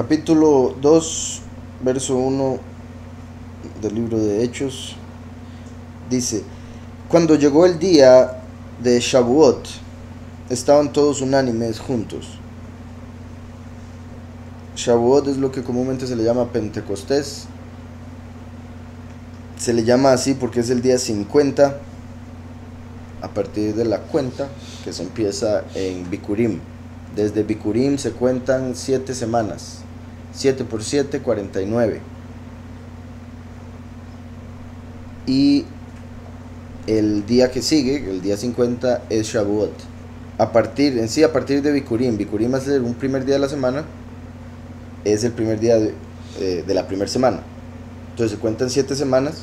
Capítulo 2, verso 1 del libro de Hechos. Dice, cuando llegó el día de Shavuot, estaban todos unánimes juntos. Shavuot es lo que comúnmente se le llama Pentecostés. Se le llama así porque es el día 50 a partir de la cuenta que se empieza en Bikurim. Desde Bikurim se cuentan 7 semanas. 7 por 7, 49. Y el día que sigue, el día 50, es Shavuot. A partir, en sí, a partir de Bikurim. Bikurim es un primer día de la semana. Es el primer día de, eh, la primera semana. Entonces se cuentan 7 semanas.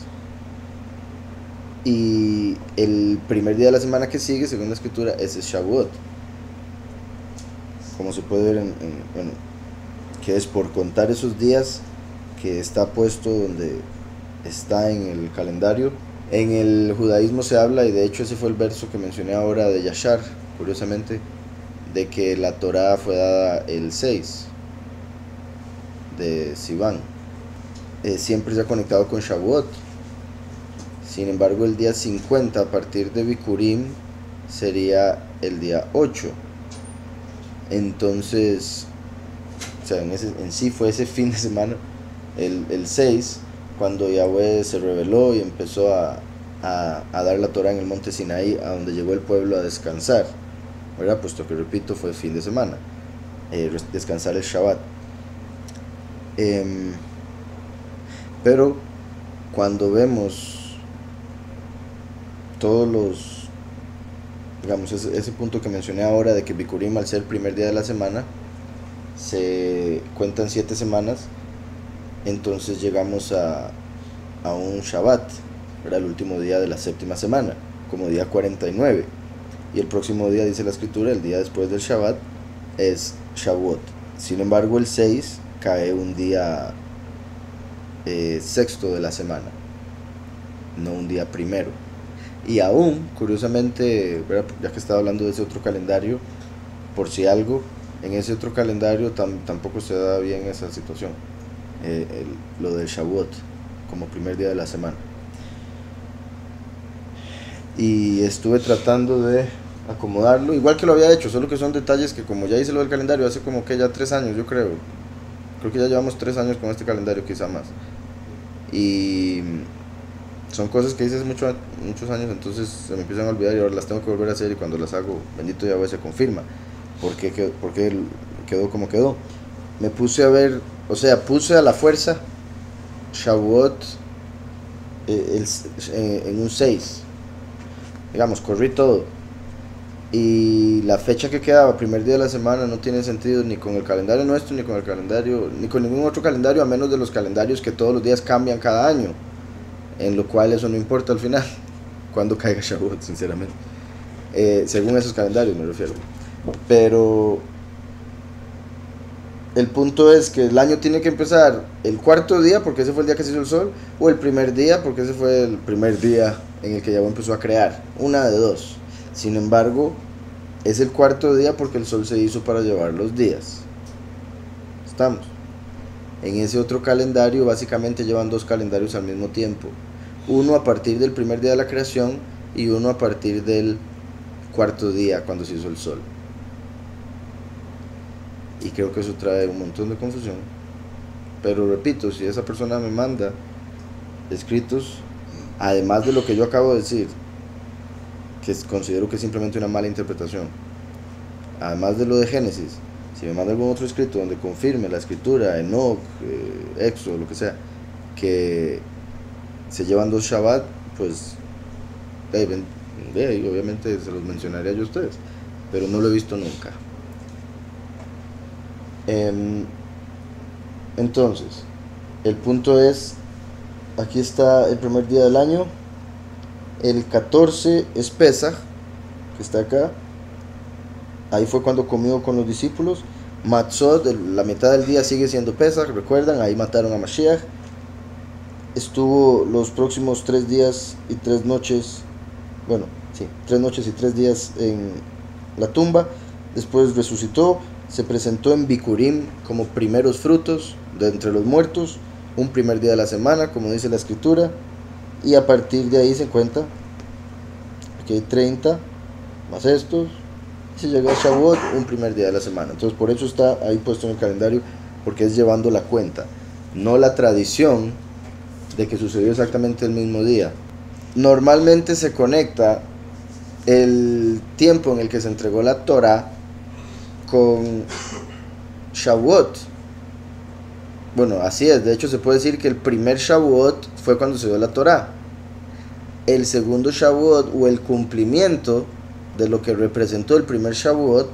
Y el primer día de la semana que sigue, según la escritura, es Shavuot. Como se puede ver en, en que es por contar esos días que está puesto donde está en el calendario. En el judaísmo se habla, y de hecho ese fue el verso que mencioné ahora de Yashar, curiosamente, de que la Torah fue dada el 6 de Sivan. Eh, siempre se ha conectado con Shavuot. Sin embargo, el día 50 a partir de Bikurim sería el día 8. Entonces, o sea, en, ese, en sí fue ese fin de semana, el, el 6, cuando Yahweh se reveló y empezó a, a, a, dar la Torah en el monte Sinaí, a donde llegó el pueblo a descansar. Puesto que, repito, fue fin de semana, eh, descansar el Shabbat. Eh, pero cuando vemos todos los, digamos, ese, ese punto que mencioné ahora de que Bikurim al ser el primer día de la semana, se cuentan siete semanas, entonces llegamos a, a un Shabbat, era el último día de la séptima semana, como día 49. Y el próximo día, dice la escritura, el día después del Shabbat, es Shavuot. Sin embargo, el 6 cae un día eh, sexto de la semana, no un día primero. Y aún, curiosamente, ya que estaba hablando de ese otro calendario, por si algo, en ese otro calendario tam, tampoco se da bien esa situación, eh, lo del Shavuot como primer día de la semana. Y estuve tratando de acomodarlo, igual que lo había hecho, solo que son detalles que como ya hice lo del calendario hace como que ya tres años, yo creo. Creo que ya llevamos tres años con este calendario, quizá más. Y son cosas que hice hace mucho, muchos años, entonces se me empiezan a olvidar y ahora las tengo que volver a hacer y cuando las hago, bendito Yahweh se confirma por qué, quedó, por qué quedó como quedó. Me puse a ver, o sea, puse a la fuerza Shavuot eh, el, eh, en un 6. Digamos, corrí todo. Y la fecha que quedaba, primer día de la semana, no tiene sentido ni con el calendario nuestro, ni con el calendario, ni con ningún otro calendario, a menos de los calendarios que todos los días cambian cada año. En lo cual eso no importa al final, cuando caiga Shavuot, sinceramente. Eh, según esos calendarios me refiero. Pero el punto es que el año tiene que empezar el cuarto día, porque ese fue el día que se hizo el sol, o el primer día, porque ese fue el primer día en el que Yahweh empezó a crear. Una de dos. Sin embargo, es el cuarto día porque el sol se hizo para llevar los días. Estamos. En ese otro calendario, básicamente llevan dos calendarios al mismo tiempo. Uno a partir del primer día de la creación y uno a partir del cuarto día cuando se hizo el sol. Y creo que eso trae un montón de confusión. Pero repito, si esa persona me manda escritos, además de lo que yo acabo de decir, que considero que es simplemente una mala interpretación, además de lo de Génesis, si me manda algún otro escrito donde confirme la escritura, Enoch, eh, lo que sea, que se llevan dos Shabbat, pues obviamente se los mencionaría yo a ustedes, pero no lo he visto nunca. Eh, entonces, el punto es, aquí está el primer día del año, el 14 es Pesach, que está acá, ahí fue cuando comió con los discípulos, Matzot, la mitad del día sigue siendo Pesach, recuerdan, ahí mataron a Mashiach, estuvo los próximos tres días y tres noches, bueno, sí, tres noches y tres días en la tumba, después resucitó, se presentó en Bikurim como primeros frutos de entre los muertos, un primer día de la semana, como dice la escritura, y a partir de ahí se cuenta que hay 30 más estos, y se llega a Shavuot un primer día de la semana. Entonces por eso está ahí puesto en el calendario, porque es llevando la cuenta, no la tradición de que sucedió exactamente el mismo día. Normalmente se conecta el tiempo en el que se entregó la Torah con Shavuot. Bueno, así es. De hecho, se puede decir que el primer Shavuot fue cuando se dio la Torah. El segundo Shavuot o el cumplimiento de lo que representó el primer Shavuot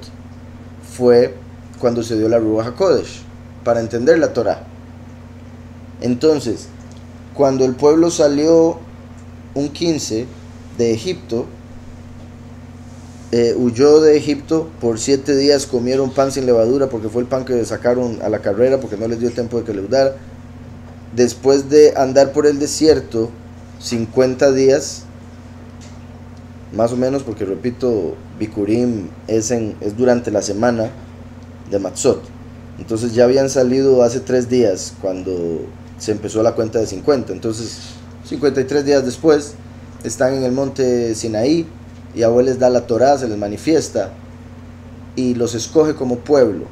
fue cuando se dio la Ruach HaKodesh, para entender la Torah. Entonces, cuando el pueblo salió un 15 de Egipto, eh, huyó de Egipto, por siete días comieron pan sin levadura porque fue el pan que sacaron a la carrera porque no les dio tiempo de que leudar. Después de andar por el desierto 50 días, más o menos, porque repito, Bikurim es, es durante la semana de Matzot. Entonces ya habían salido hace tres días cuando se empezó la cuenta de 50. Entonces, 53 días después, están en el monte Sinaí Yahweh les da la Torah, se les manifiesta y los escoge como pueblo.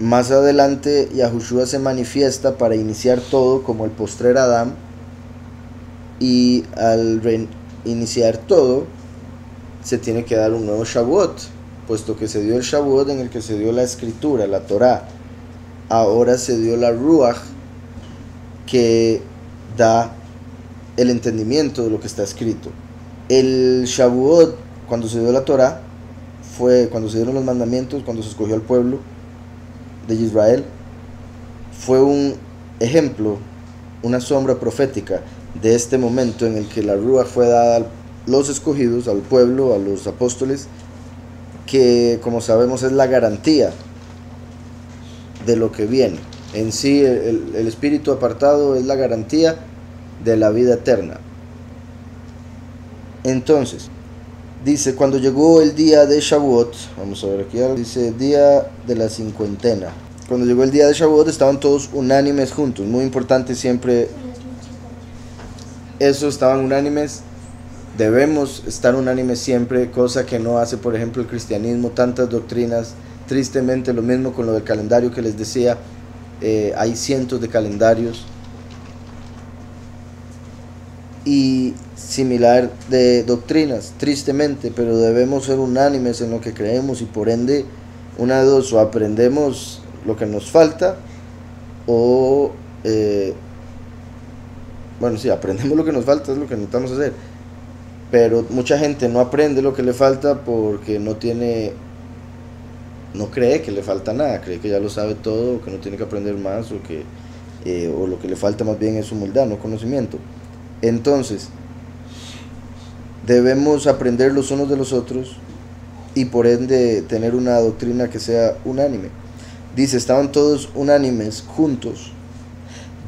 Más adelante Yahushua se manifiesta para iniciar todo como el postrer Adán y al iniciar todo se tiene que dar un nuevo Shavuot, puesto que se dio el Shavuot en el que se dio la escritura, la Torah. Ahora se dio la Ruach que da el entendimiento de lo que está escrito. El Shavuot, cuando se dio la Torah, fue cuando se dieron los mandamientos, cuando se escogió al pueblo de Israel, fue un ejemplo, una sombra profética de este momento en el que la Rúa fue dada a los escogidos, al pueblo, a los apóstoles, que como sabemos es la garantía de lo que viene. En sí el, el espíritu apartado es la garantía de la vida eterna. Entonces, dice, cuando llegó el día de Shavuot, vamos a ver aquí, dice día de la cincuentena. Cuando llegó el día de Shavuot estaban todos unánimes juntos, muy importante siempre eso, estaban unánimes. Debemos estar unánimes siempre, cosa que no hace, por ejemplo, el cristianismo, tantas doctrinas. Tristemente, lo mismo con lo del calendario que les decía, eh, hay cientos de calendarios y similar de doctrinas, tristemente, pero debemos ser unánimes en lo que creemos y por ende, una de dos, o aprendemos lo que nos falta o, eh, bueno, sí, aprendemos lo que nos falta, es lo que necesitamos hacer, pero mucha gente no aprende lo que le falta porque no tiene, no cree que le falta nada, cree que ya lo sabe todo, o que no tiene que aprender más, o que, eh, o lo que le falta más bien es humildad, no conocimiento. Entonces, debemos aprender los unos de los otros y por ende tener una doctrina que sea unánime. Dice, estaban todos unánimes, juntos.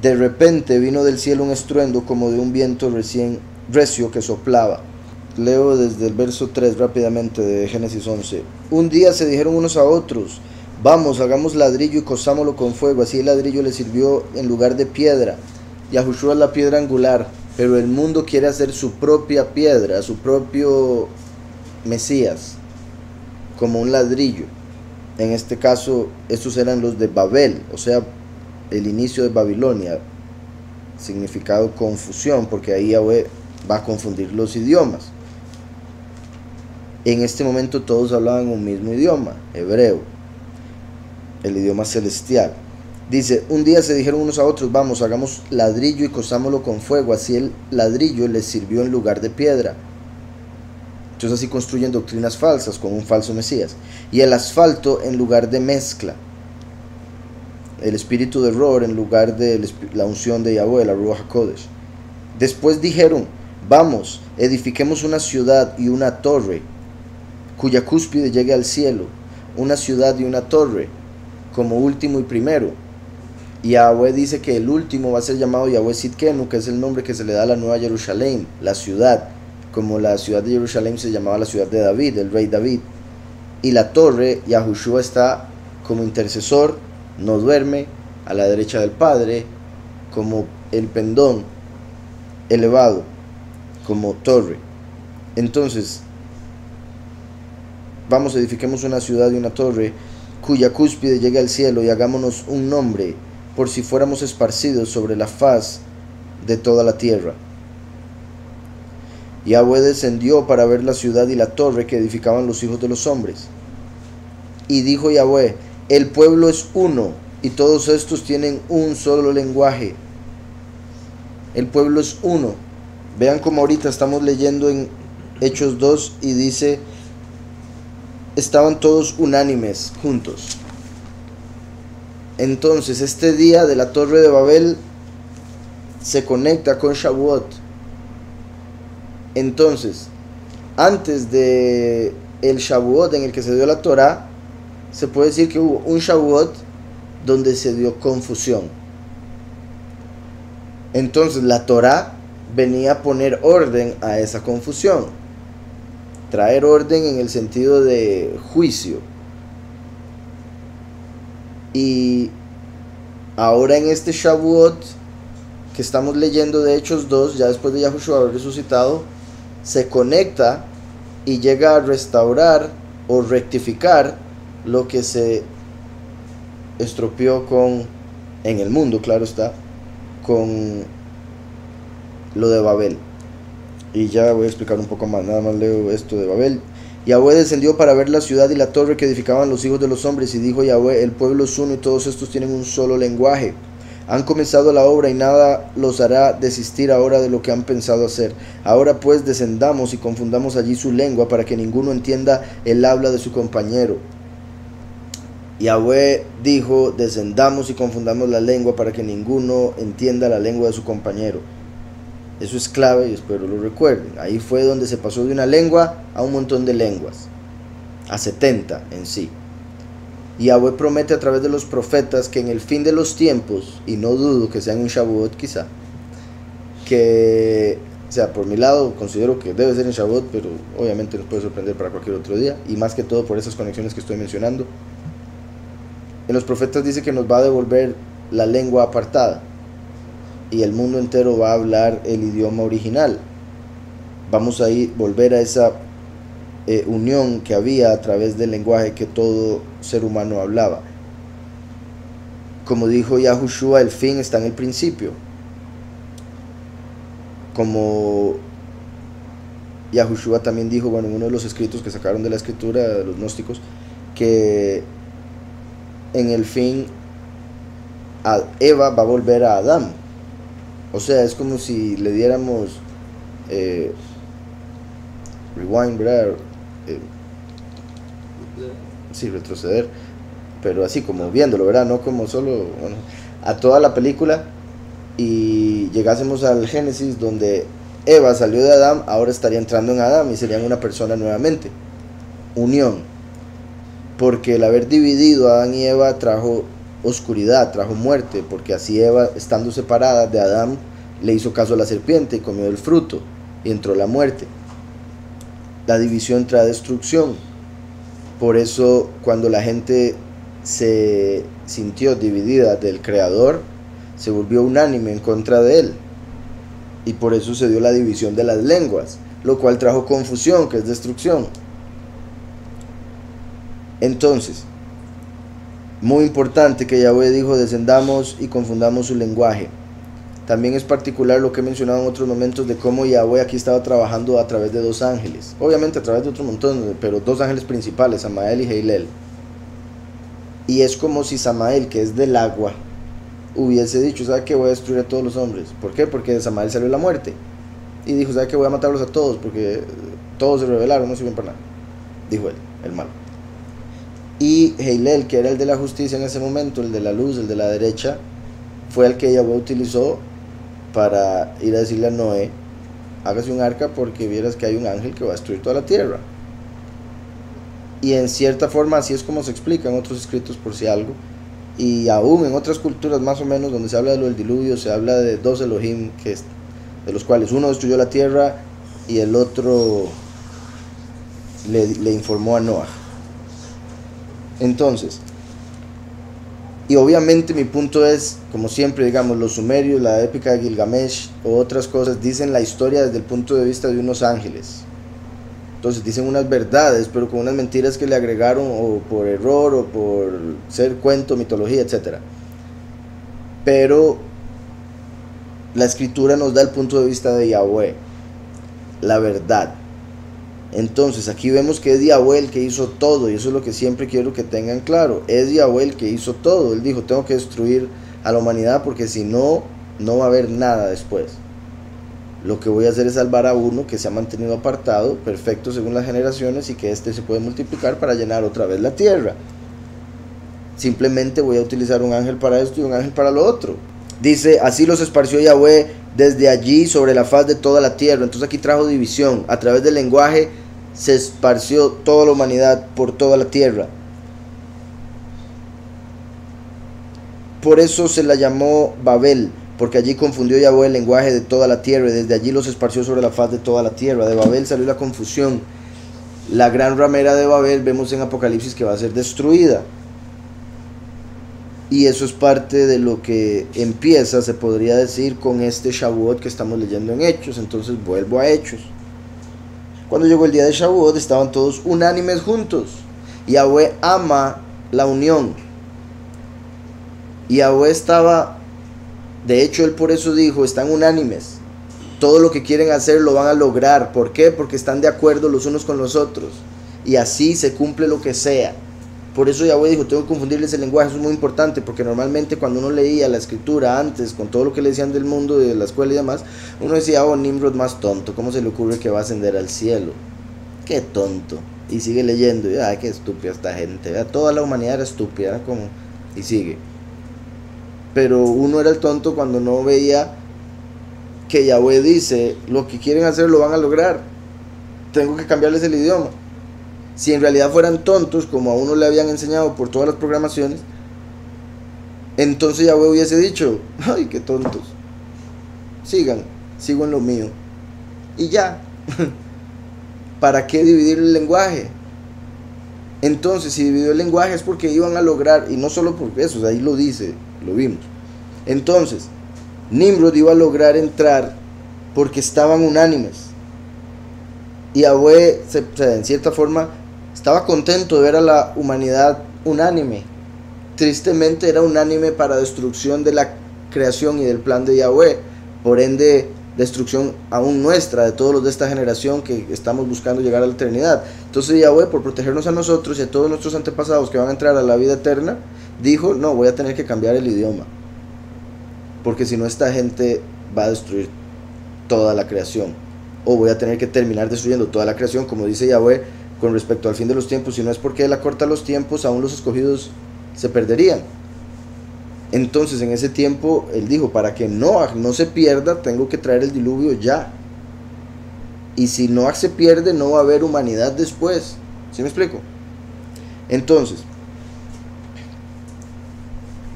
De repente vino del cielo un estruendo como de un viento recién recio que soplaba. Leo desde el verso 3 rápidamente de Génesis 11. Un día se dijeron unos a otros, vamos, hagamos ladrillo y cosámoslo con fuego. Así el ladrillo le sirvió en lugar de piedra. Y a Josué la piedra angular pero el mundo quiere hacer su propia piedra, su propio Mesías, como un ladrillo. En este caso, estos eran los de Babel, o sea, el inicio de Babilonia, significado confusión, porque ahí Yahweh va a confundir los idiomas. En este momento todos hablaban un mismo idioma, hebreo, el idioma celestial. Dice, un día se dijeron unos a otros, vamos, hagamos ladrillo y cosámoslo con fuego. Así el ladrillo les sirvió en lugar de piedra. Entonces así construyen doctrinas falsas con un falso Mesías. Y el asfalto en lugar de mezcla. El espíritu de error en lugar de la unción de Yahweh, la Ruach HaKodesh. Después dijeron, vamos, edifiquemos una ciudad y una torre, cuya cúspide llegue al cielo. Una ciudad y una torre, como último y primero Yahweh dice que el último va a ser llamado Yahweh Sitkenu, que es el nombre que se le da a la nueva Jerusalén, la ciudad, como la ciudad de Jerusalén se llamaba la ciudad de David, el rey David. y la torre, Yahushua está como intercesor, no duerme, a la derecha del Padre, como el pendón elevado, como torre. Entonces, vamos, edifiquemos una ciudad y una torre cuya cúspide llegue al cielo y hagámonos un nombre por si fuéramos esparcidos sobre la faz de toda la tierra. Yahweh descendió para ver la ciudad y la torre que edificaban los hijos de los hombres. Y dijo Yahweh, el pueblo es uno y todos estos tienen un solo lenguaje. El pueblo es uno. Vean como ahorita estamos leyendo en Hechos 2 y dice, estaban todos unánimes juntos. Entonces este día de la torre de Babel se conecta con Shavuot. Entonces, antes de el Shavuot en el que se dio la Torah, se puede decir que hubo un Shavuot donde se dio confusión. Entonces la Torah venía a poner orden a esa confusión. Traer orden en el sentido de juicio. Y ahora en este Shavuot que estamos leyendo de Hechos 2, ya después de Yahushua haber resucitado, se conecta y llega a restaurar o rectificar lo que se estropeó con, en el mundo, claro está, con lo de Babel. Y ya voy a explicar un poco más, nada más leo esto de Babel. Yahweh descendió para ver la ciudad y la torre que edificaban los hijos de los hombres y dijo Yahweh, el pueblo es uno y todos estos tienen un solo lenguaje. Han comenzado la obra y nada los hará desistir ahora de lo que han pensado hacer. Ahora pues descendamos y confundamos allí su lengua para que ninguno entienda el habla de su compañero. Yahweh dijo, descendamos y confundamos la lengua para que ninguno entienda la lengua de su compañero. Eso es clave y espero lo recuerden. Ahí fue donde se pasó de una lengua a un montón de lenguas, a 70 en sí. Yahweh promete a través de los profetas que en el fin de los tiempos, y no dudo que sea en un Shavuot quizá, que, o sea, por mi lado considero que debe ser en Shavuot, pero obviamente nos puede sorprender para cualquier otro día, y más que todo por esas conexiones que estoy mencionando. En los profetas dice que nos va a devolver la lengua apartada y el mundo entero va a hablar el idioma original. Vamos a ir, volver a esa eh, unión que había a través del lenguaje que todo ser humano hablaba. Como dijo Yahushua, el fin está en el principio. Como Yahushua también dijo, bueno, en uno de los escritos que sacaron de la escritura de los gnósticos, que en el fin Eva va a volver a Adán. O sea, es como si le diéramos eh, rewind, ¿verdad? Eh, sí, retroceder, pero así como viéndolo, ¿verdad? No como solo a toda la película y llegásemos al Génesis donde Eva salió de Adán, ahora estaría entrando en Adán y serían una persona nuevamente. Unión porque el haber dividido a Adán y Eva trajo oscuridad, trajo muerte, porque así Eva, estando separada de Adán, le hizo caso a la serpiente y comió el fruto, y entró la muerte. La división trae destrucción. Por eso cuando la gente se sintió dividida del Creador, se volvió unánime en contra de él. Y por eso se dio la división de las lenguas, lo cual trajo confusión, que es destrucción. Entonces, muy importante que Yahweh dijo, descendamos y confundamos su lenguaje. También es particular lo que he mencionado en otros momentos de cómo Yahweh aquí estaba trabajando a través de dos ángeles. Obviamente a través de otro montón, pero dos ángeles principales, Samael y Heilel. Y es como si Samael, que es del agua, hubiese dicho, ¿sabe qué? Voy a destruir a todos los hombres. ¿Por qué? Porque de Samael salió la muerte. Y dijo, ¿sabe qué? Voy a matarlos a todos porque todos se rebelaron, no sirven para nada. Dijo él, el malo. Y Heilel, que era el de la justicia en ese momento, el de la luz, el de la derecha, fue el que Yahweh utilizó para ir a decirle a Noé, hágase un arca porque vieras que hay un ángel que va a destruir toda la tierra. Y en cierta forma así es como se explica en otros escritos por si algo. Y aún en otras culturas más o menos donde se habla de lo del diluvio, se habla de dos Elohim, que de los cuales uno destruyó la tierra y el otro le, le informó a Noah Entonces, y obviamente mi punto es, como siempre, digamos, los sumerios, la épica de Gilgamesh o otras cosas dicen la historia desde el punto de vista de unos ángeles. Entonces dicen unas verdades, pero con unas mentiras que le agregaron o por error o por ser cuento, mitología, etc. Pero la escritura nos da el punto de vista de Yahweh, la verdad. Entonces aquí vemos que es Yahweh el que hizo todo y eso es lo que siempre quiero que tengan claro. Es Yahweh el que hizo todo. Él dijo, tengo que destruir a la humanidad porque si no, no va a haber nada después. Lo que voy a hacer es salvar a uno que se ha mantenido apartado, perfecto según las generaciones y que éste se puede multiplicar para llenar otra vez la tierra. Simplemente voy a utilizar un ángel para esto y un ángel para lo otro. Dice, así los esparció Yahweh desde allí sobre la faz de toda la tierra. Entonces aquí trajo división. A través del lenguaje se esparció toda la humanidad por toda la tierra. Por eso se la llamó Babel, porque allí confundió Yahweh el lenguaje de toda la tierra y desde allí los esparció sobre la faz de toda la tierra. De Babel salió la confusión. La gran ramera de Babel vemos en Apocalipsis que va a ser destruida. Y eso es parte de lo que empieza, se podría decir, con este Shavuot que estamos leyendo en Hechos. Entonces vuelvo a Hechos. Cuando llegó el día de Shavuot estaban todos unánimes juntos. Yahweh ama la unión. Yahweh estaba, de hecho él por eso dijo, están unánimes. Todo lo que quieren hacer lo van a lograr. ¿Por qué? Porque están de acuerdo los unos con los otros. Y así se cumple lo que sea. Por eso Yahweh dijo, tengo que confundirles el lenguaje, eso es muy importante, porque normalmente cuando uno leía la escritura antes, con todo lo que le decían del mundo, de la escuela y demás, uno decía, oh, Nimrod más tonto, ¿cómo se le ocurre que va a ascender al cielo? Qué tonto. Y sigue leyendo, y, ay, qué estúpida esta gente, toda la humanidad era estúpida, como, y sigue. Pero uno era el tonto cuando no veía que Yahweh dice, lo que quieren hacer lo van a lograr, tengo que cambiarles el idioma si en realidad fueran tontos, como a uno le habían enseñado por todas las programaciones, entonces Yahweh hubiese dicho, ay, qué tontos, sigan, sigo en lo mío. Y ya, ¿para qué dividir el lenguaje? Entonces, si dividió el lenguaje es porque iban a lograr, y no solo por eso, ahí lo dice, lo vimos. Entonces, Nimrod iba a lograr entrar porque estaban unánimes. Y Yahweh, en cierta forma, estaba contento de ver a la humanidad unánime. Tristemente era unánime para destrucción de la creación y del plan de Yahweh. Por ende, destrucción aún nuestra, de todos los de esta generación que estamos buscando llegar a la eternidad. Entonces Yahweh, por protegernos a nosotros y a todos nuestros antepasados que van a entrar a la vida eterna, dijo, no, voy a tener que cambiar el idioma. Porque si no, esta gente va a destruir toda la creación. O voy a tener que terminar destruyendo toda la creación, como dice Yahweh, con respecto al fin de los tiempos, si no es porque Él acorta los tiempos, aún los escogidos se perderían. Entonces en ese tiempo Él dijo, para que Noah no se pierda, tengo que traer el diluvio ya. Y si Noah se pierde, no va a haber humanidad después. ¿Sí me explico? Entonces,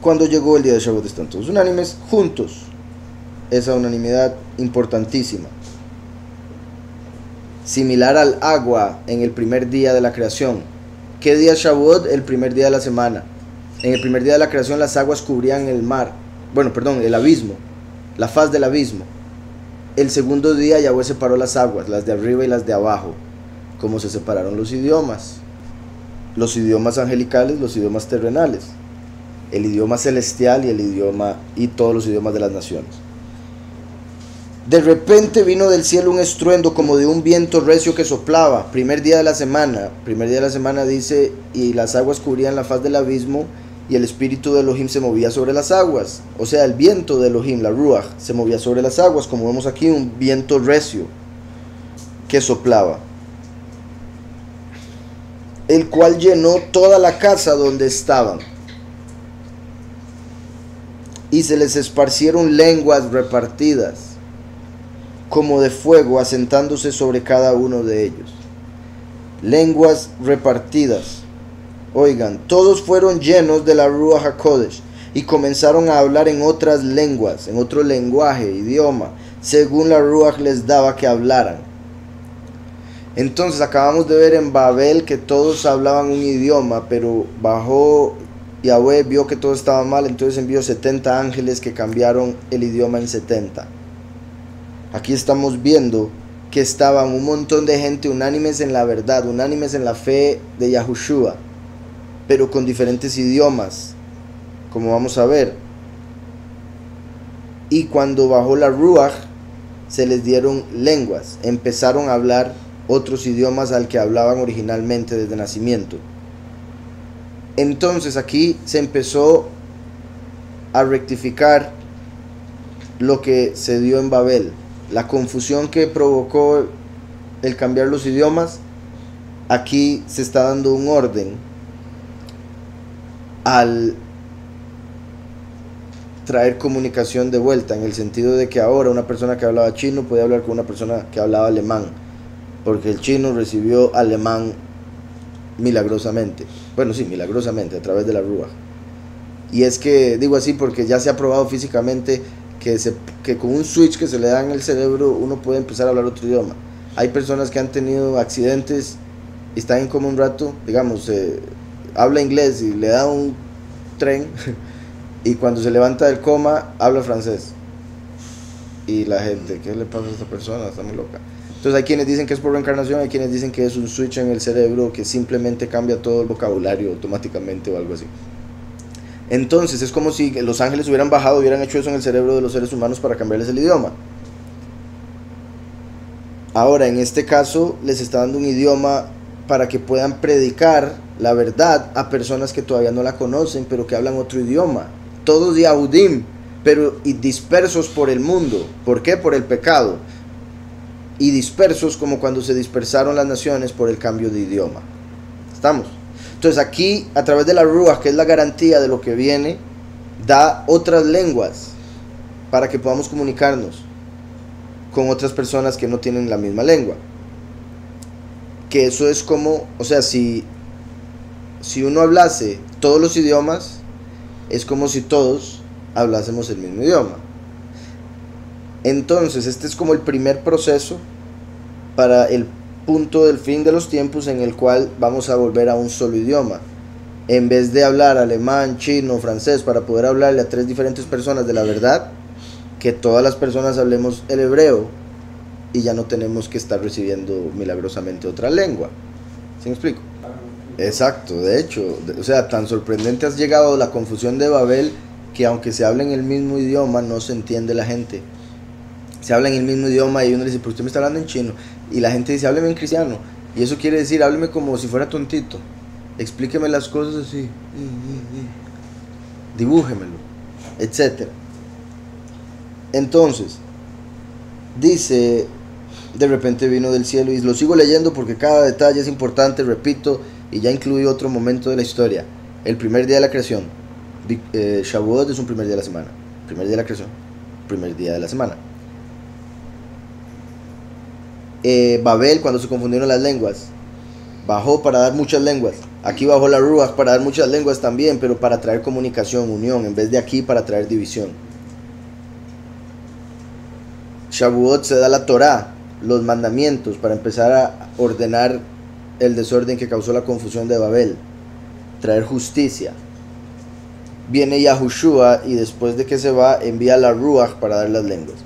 cuando llegó el día de Shabbat, están todos unánimes juntos. Esa unanimidad importantísima similar al agua en el primer día de la creación. ¿Qué día Shavuot? El primer día de la semana. En el primer día de la creación las aguas cubrían el mar, bueno, perdón, el abismo, la faz del abismo. El segundo día Yahweh separó las aguas, las de arriba y las de abajo, como se separaron los idiomas. Los idiomas angelicales, los idiomas terrenales, el idioma celestial y el idioma y todos los idiomas de las naciones. De repente vino del cielo un estruendo como de un viento recio que soplaba. Primer día de la semana. Primer día de la semana dice, y las aguas cubrían la faz del abismo y el espíritu de Elohim se movía sobre las aguas. O sea, el viento de Elohim, la Ruach, se movía sobre las aguas, como vemos aquí, un viento recio que soplaba. El cual llenó toda la casa donde estaban. Y se les esparcieron lenguas repartidas como de fuego asentándose sobre cada uno de ellos. Lenguas repartidas. Oigan, todos fueron llenos de la Ruach HaKodesh y comenzaron a hablar en otras lenguas, en otro lenguaje, idioma, según la Ruach les daba que hablaran. Entonces acabamos de ver en Babel que todos hablaban un idioma, pero bajó Yahweh, vio que todo estaba mal, entonces envió 70 ángeles que cambiaron el idioma en 70. Aquí estamos viendo que estaban un montón de gente unánimes en la verdad, unánimes en la fe de Yahushua, pero con diferentes idiomas, como vamos a ver. Y cuando bajó la Ruach, se les dieron lenguas, empezaron a hablar otros idiomas al que hablaban originalmente desde nacimiento. Entonces aquí se empezó a rectificar lo que se dio en Babel, la confusión que provocó el cambiar los idiomas, aquí se está dando un orden al traer comunicación de vuelta, en el sentido de que ahora una persona que hablaba chino puede hablar con una persona que hablaba alemán, porque el chino recibió alemán milagrosamente. Bueno, sí, milagrosamente, a través de la rúa. Y es que digo así porque ya se ha probado físicamente que, se, que con un switch que se le da en el cerebro uno puede empezar a hablar otro idioma. Hay personas que han tenido accidentes y están en como un rato, digamos, eh, habla inglés y le da un tren y cuando se levanta del coma habla francés. Y la gente, ¿qué le pasa a esta persona? Está muy loca. Entonces hay quienes dicen que es por reencarnación, hay quienes dicen que es un switch en el cerebro que simplemente cambia todo el vocabulario automáticamente o algo así. Entonces es como si los ángeles hubieran bajado, hubieran hecho eso en el cerebro de los seres humanos para cambiarles el idioma. Ahora, en este caso, les está dando un idioma para que puedan predicar la verdad a personas que todavía no la conocen, pero que hablan otro idioma. Todos Yahudim, pero y dispersos por el mundo. ¿Por qué? Por el pecado y dispersos como cuando se dispersaron las naciones por el cambio de idioma. ¿Estamos? Entonces aquí, a través de la Ruach, que es la garantía de lo que viene, da otras lenguas para que podamos comunicarnos con otras personas que no tienen la misma lengua. Que eso es como, o sea, si, si uno hablase todos los idiomas, es como si todos hablásemos el mismo idioma. Entonces, este es como el primer proceso para el punto del fin de los tiempos en el cual vamos a volver a un solo idioma. En vez de hablar alemán, chino, francés, para poder hablarle a tres diferentes personas de la verdad, que todas las personas hablemos el hebreo y ya no tenemos que estar recibiendo milagrosamente otra lengua. ¿Sí me explico? Exacto, de hecho, o sea, tan sorprendente has llegado la confusión de Babel que aunque se hablen el mismo idioma no se entiende la gente se habla en el mismo idioma y uno le dice, pero usted me está hablando en chino. Y la gente dice, hábleme en cristiano. Y eso quiere decir, hábleme como si fuera tontito. Explíqueme las cosas así. Dibújemelo, etc. Entonces, dice, de repente vino del cielo y lo sigo leyendo porque cada detalle es importante, repito, y ya incluí otro momento de la historia. El primer día de la creación. Eh, es un primer día de la semana. Primer día de la creación. Primer día de la semana. Eh, Babel cuando se confundieron las lenguas. Bajó para dar muchas lenguas. Aquí bajó la Ruach para dar muchas lenguas también, pero para traer comunicación, unión, en vez de aquí para traer división. Shavuot se da la Torah, los mandamientos, para empezar a ordenar el desorden que causó la confusión de Babel, traer justicia. Viene Yahushua y después de que se va envía la Ruach para dar las lenguas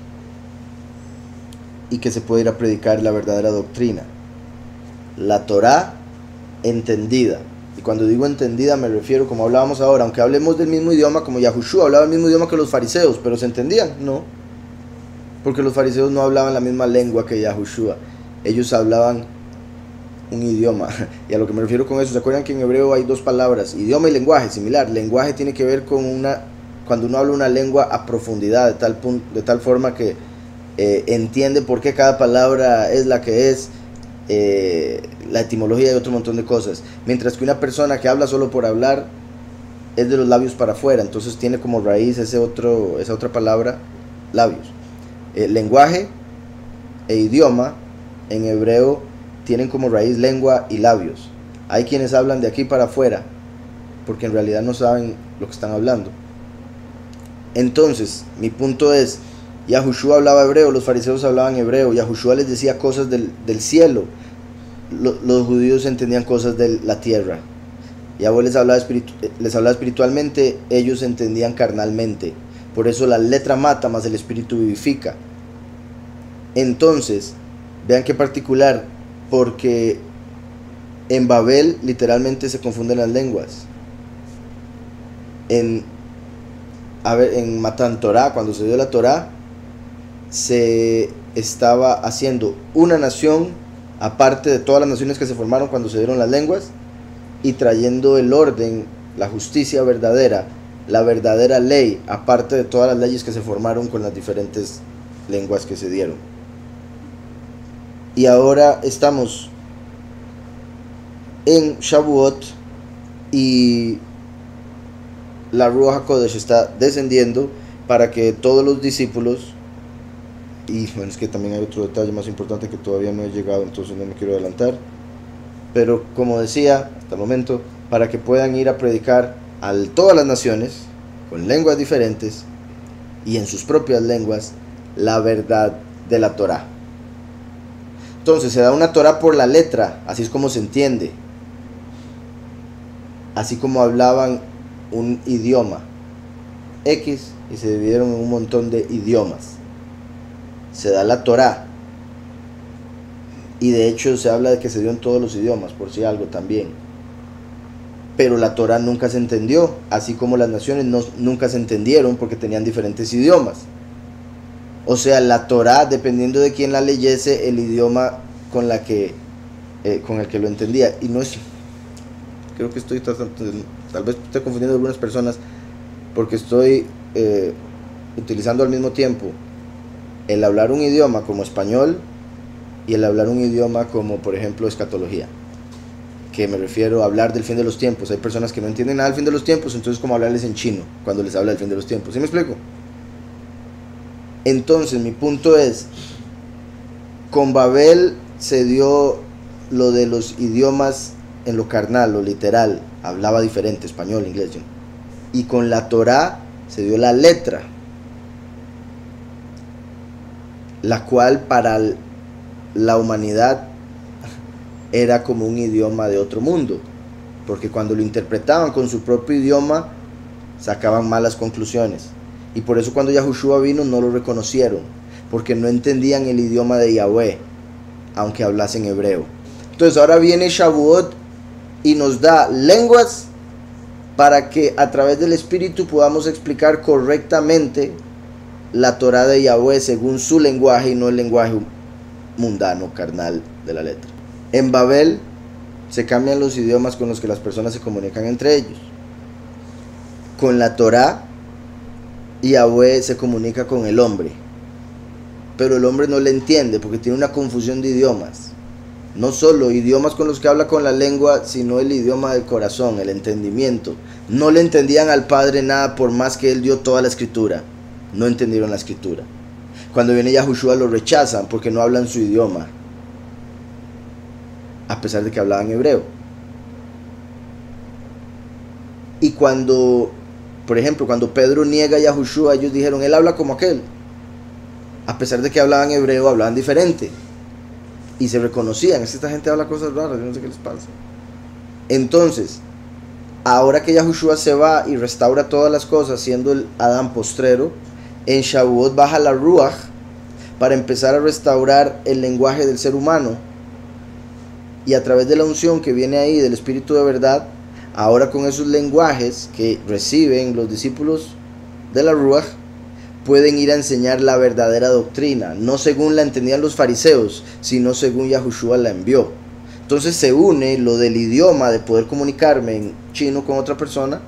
y que se puede ir a predicar la verdadera doctrina. La Torah entendida. Y cuando digo entendida me refiero, como hablábamos ahora, aunque hablemos del mismo idioma, como Yahushua hablaba el mismo idioma que los fariseos, pero se entendían, no. Porque los fariseos no hablaban la misma lengua que Yahushua. Ellos hablaban un idioma. Y a lo que me refiero con eso, ¿se acuerdan que en hebreo hay dos palabras? Idioma y lenguaje, similar. Lenguaje tiene que ver con una, cuando uno habla una lengua a profundidad, de tal, punto, de tal forma que eh, entiende por qué cada palabra es la que es, eh, la etimología y otro montón de cosas. Mientras que una persona que habla solo por hablar es de los labios para afuera, entonces tiene como raíz ese otro, esa otra palabra, labios. Eh, lenguaje e idioma en hebreo tienen como raíz lengua y labios. Hay quienes hablan de aquí para afuera, porque en realidad no saben lo que están hablando. Entonces, mi punto es, Yahushua hablaba hebreo, los fariseos hablaban hebreo, Yahushua les decía cosas del, cielo, los judíos entendían cosas de la tierra. Yahweh les hablaba, les hablaba espiritualmente, ellos entendían carnalmente. Por eso la letra mata, más el espíritu vivifica. Entonces, vean qué particular, porque en Babel literalmente se confunden las lenguas. En, a ver, en Matan Torah, cuando se dio la Torah, se estaba haciendo una nación aparte de todas las naciones que se formaron cuando se dieron las lenguas y trayendo el orden, la justicia verdadera, la verdadera ley, aparte de todas las leyes que se formaron con las diferentes lenguas que se dieron. Y ahora estamos en Shavuot y la Ruach HaKodesh está descendiendo para que todos los discípulos y bueno, es que también hay otro detalle más importante que todavía no he llegado, entonces no me quiero adelantar. Pero como decía hasta el momento, para que puedan ir a predicar a todas las naciones, con lenguas diferentes y en sus propias lenguas, la verdad de la Torah. Entonces se da una Torah por la letra, así es como se entiende. Así como hablaban un idioma X y se dividieron en un montón de idiomas se da la Torah. Y de hecho se habla de que se dio en todos los idiomas, por si algo también. Pero la Torah nunca se entendió, así como las naciones no, nunca se entendieron porque tenían diferentes idiomas. O sea, la Torah, dependiendo de quién la leyese, el idioma con, la que, eh, con el que lo entendía. Y no es... Creo que estoy. Tal vez estoy confundiendo a algunas personas porque estoy eh, utilizando al mismo tiempo el hablar un idioma como español y el hablar un idioma como, por ejemplo, escatología. Que me refiero a hablar del fin de los tiempos. Hay personas que no entienden nada del fin de los tiempos, entonces como hablarles en chino cuando les habla del fin de los tiempos. ¿Sí me explico? Entonces, mi punto es, con Babel se dio lo de los idiomas en lo carnal, lo literal, hablaba diferente, español, inglés. Y con la Torah se dio la letra, la cual para la humanidad era como un idioma de otro mundo, porque cuando lo interpretaban con su propio idioma sacaban malas conclusiones. Y por eso cuando Yahushua vino no lo reconocieron, porque no entendían el idioma de Yahweh, aunque hablasen hebreo. Entonces ahora viene Shavuot y nos da lenguas para que a través del Espíritu podamos explicar correctamente la Torah de Yahweh según su lenguaje y no el lenguaje mundano, carnal de la letra. En Babel se cambian los idiomas con los que las personas se comunican entre ellos. Con la Torah, Yahweh se comunica con el hombre, pero el hombre no le entiende porque tiene una confusión de idiomas. No solo idiomas con los que habla con la lengua, sino el idioma del corazón, el entendimiento. No le entendían al Padre nada por más que él dio toda la escritura no entendieron la escritura. Cuando viene Yahushua lo rechazan porque no hablan su idioma, a pesar de que hablaban hebreo. Y cuando, por ejemplo, cuando Pedro niega a Yahushua, ellos dijeron, él habla como aquel. A pesar de que hablaban hebreo, hablaban diferente. Y se reconocían, esta gente habla cosas raras, no sé qué les pasa. Entonces, ahora que Yahushua se va y restaura todas las cosas, siendo el Adán postrero, en Shavuot baja la Ruach para empezar a restaurar el lenguaje del ser humano. Y a través de la unción que viene ahí del Espíritu de verdad, ahora con esos lenguajes que reciben los discípulos de la Ruach, pueden ir a enseñar la verdadera doctrina, no según la entendían los fariseos, sino según Yahushua la envió. Entonces se une lo del idioma de poder comunicarme en chino con otra persona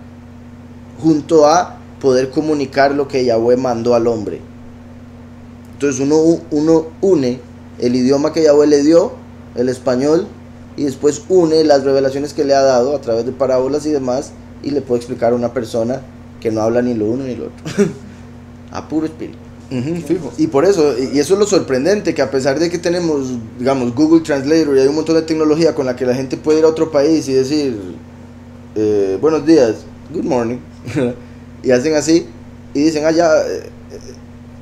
junto a poder comunicar lo que Yahweh mandó al hombre. Entonces uno, uno une el idioma que Yahweh le dio, el español, y después une las revelaciones que le ha dado a través de parábolas y demás, y le puede explicar a una persona que no habla ni lo uno ni lo otro. a puro espíritu. Y por eso, y eso es lo sorprendente, que a pesar de que tenemos, digamos, Google Translator y hay un montón de tecnología con la que la gente puede ir a otro país y decir, eh, buenos días, good morning, y hacen así y dicen, ah, eh,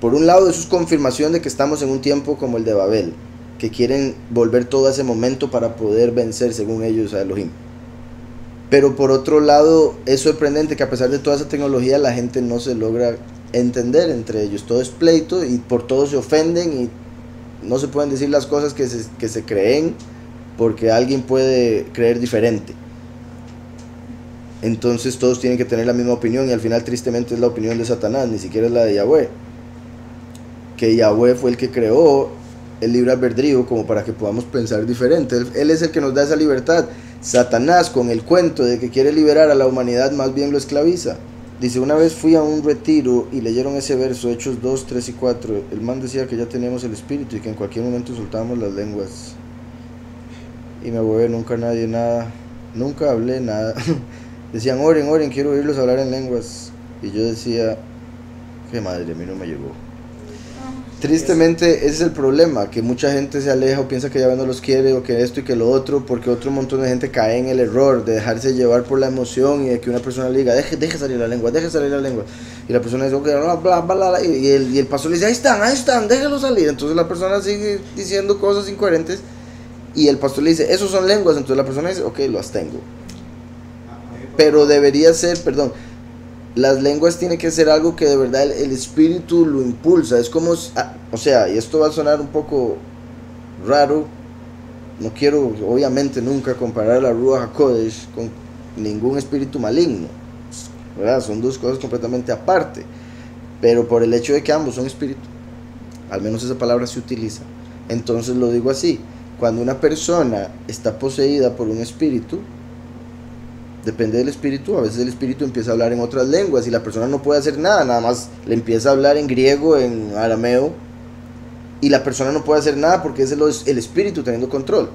por un lado eso es confirmación de que estamos en un tiempo como el de Babel, que quieren volver todo a ese momento para poder vencer, según ellos, a Elohim. Pero por otro lado, es sorprendente que a pesar de toda esa tecnología, la gente no se logra entender entre ellos. Todo es pleito y por todo se ofenden y no se pueden decir las cosas que se, que se creen porque alguien puede creer diferente. Entonces todos tienen que tener la misma opinión y al final tristemente es la opinión de Satanás, ni siquiera es la de Yahweh. Que Yahweh fue el que creó el libre albedrío como para que podamos pensar diferente. Él, es el que nos da esa libertad. Satanás con el cuento de que quiere liberar a la humanidad más bien lo esclaviza. Dice, una vez fui a un retiro y leyeron ese verso, Hechos 2, 3 y 4. El man decía que ya teníamos el espíritu y que en cualquier momento soltábamos las lenguas. Y me voy nunca nadie nada, nunca hablé nada. Decían, oren, oren, quiero oírlos hablar en lenguas. Y yo decía, qué madre, a mí no me llegó. Tristemente ese es el problema, que mucha gente se aleja o piensa que ya no los quiere o que esto y que lo otro, porque otro montón de gente cae en el error de dejarse llevar por la emoción y de que una persona le diga, deje, deje salir la lengua, deje salir la lengua. Y la persona dice, ok, bla, bla, bla, y, el, y el pastor le dice, ahí están, ahí están, déjelo salir. Entonces la persona sigue diciendo cosas incoherentes y el pastor le dice, esos son lenguas. Entonces la persona dice, ok, las tengo. Pero debería ser, perdón, las lenguas tiene que ser algo que de verdad el, espíritu lo impulsa. Es como, ah, o sea, y esto va a sonar un poco raro. No quiero, obviamente, nunca comparar la Ruach HaKodesh con ningún espíritu maligno. ¿verdad? Son dos cosas completamente aparte. Pero por el hecho de que ambos son espíritu, al menos esa palabra se utiliza. Entonces lo digo así. Cuando una persona está poseída por un espíritu, depende del espíritu, a veces el espíritu empieza a hablar en otras lenguas y la persona no puede hacer nada, nada más le empieza a hablar en griego, en arameo, y la persona no puede hacer nada porque es el, espíritu teniendo control.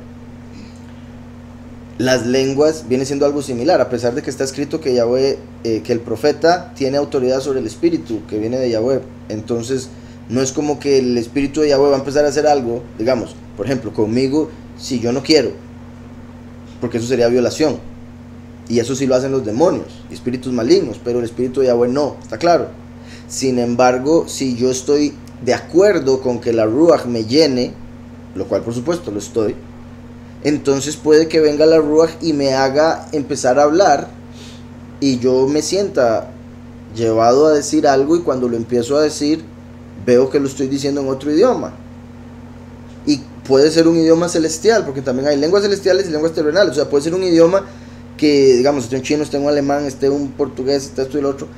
Las lenguas viene siendo algo similar, a pesar de que está escrito que Yahweh, eh, que el profeta tiene autoridad sobre el espíritu que viene de Yahweh. Entonces, no es como que el espíritu de Yahweh va a empezar a hacer algo, digamos, por ejemplo, conmigo, si yo no quiero, porque eso sería violación y eso sí lo hacen los demonios, espíritus malignos, pero el espíritu de Yahweh no, está claro. Sin embargo, si yo estoy de acuerdo con que la Ruach me llene, lo cual por supuesto lo estoy, entonces puede que venga la Ruach y me haga empezar a hablar y yo me sienta llevado a decir algo y cuando lo empiezo a decir veo que lo estoy diciendo en otro idioma. Y puede ser un idioma celestial, porque también hay lenguas celestiales y lenguas terrenales, o sea, puede ser un idioma que, digamos, esté un chino, esté un alemán, esté un portugués, esté esto y lo otro,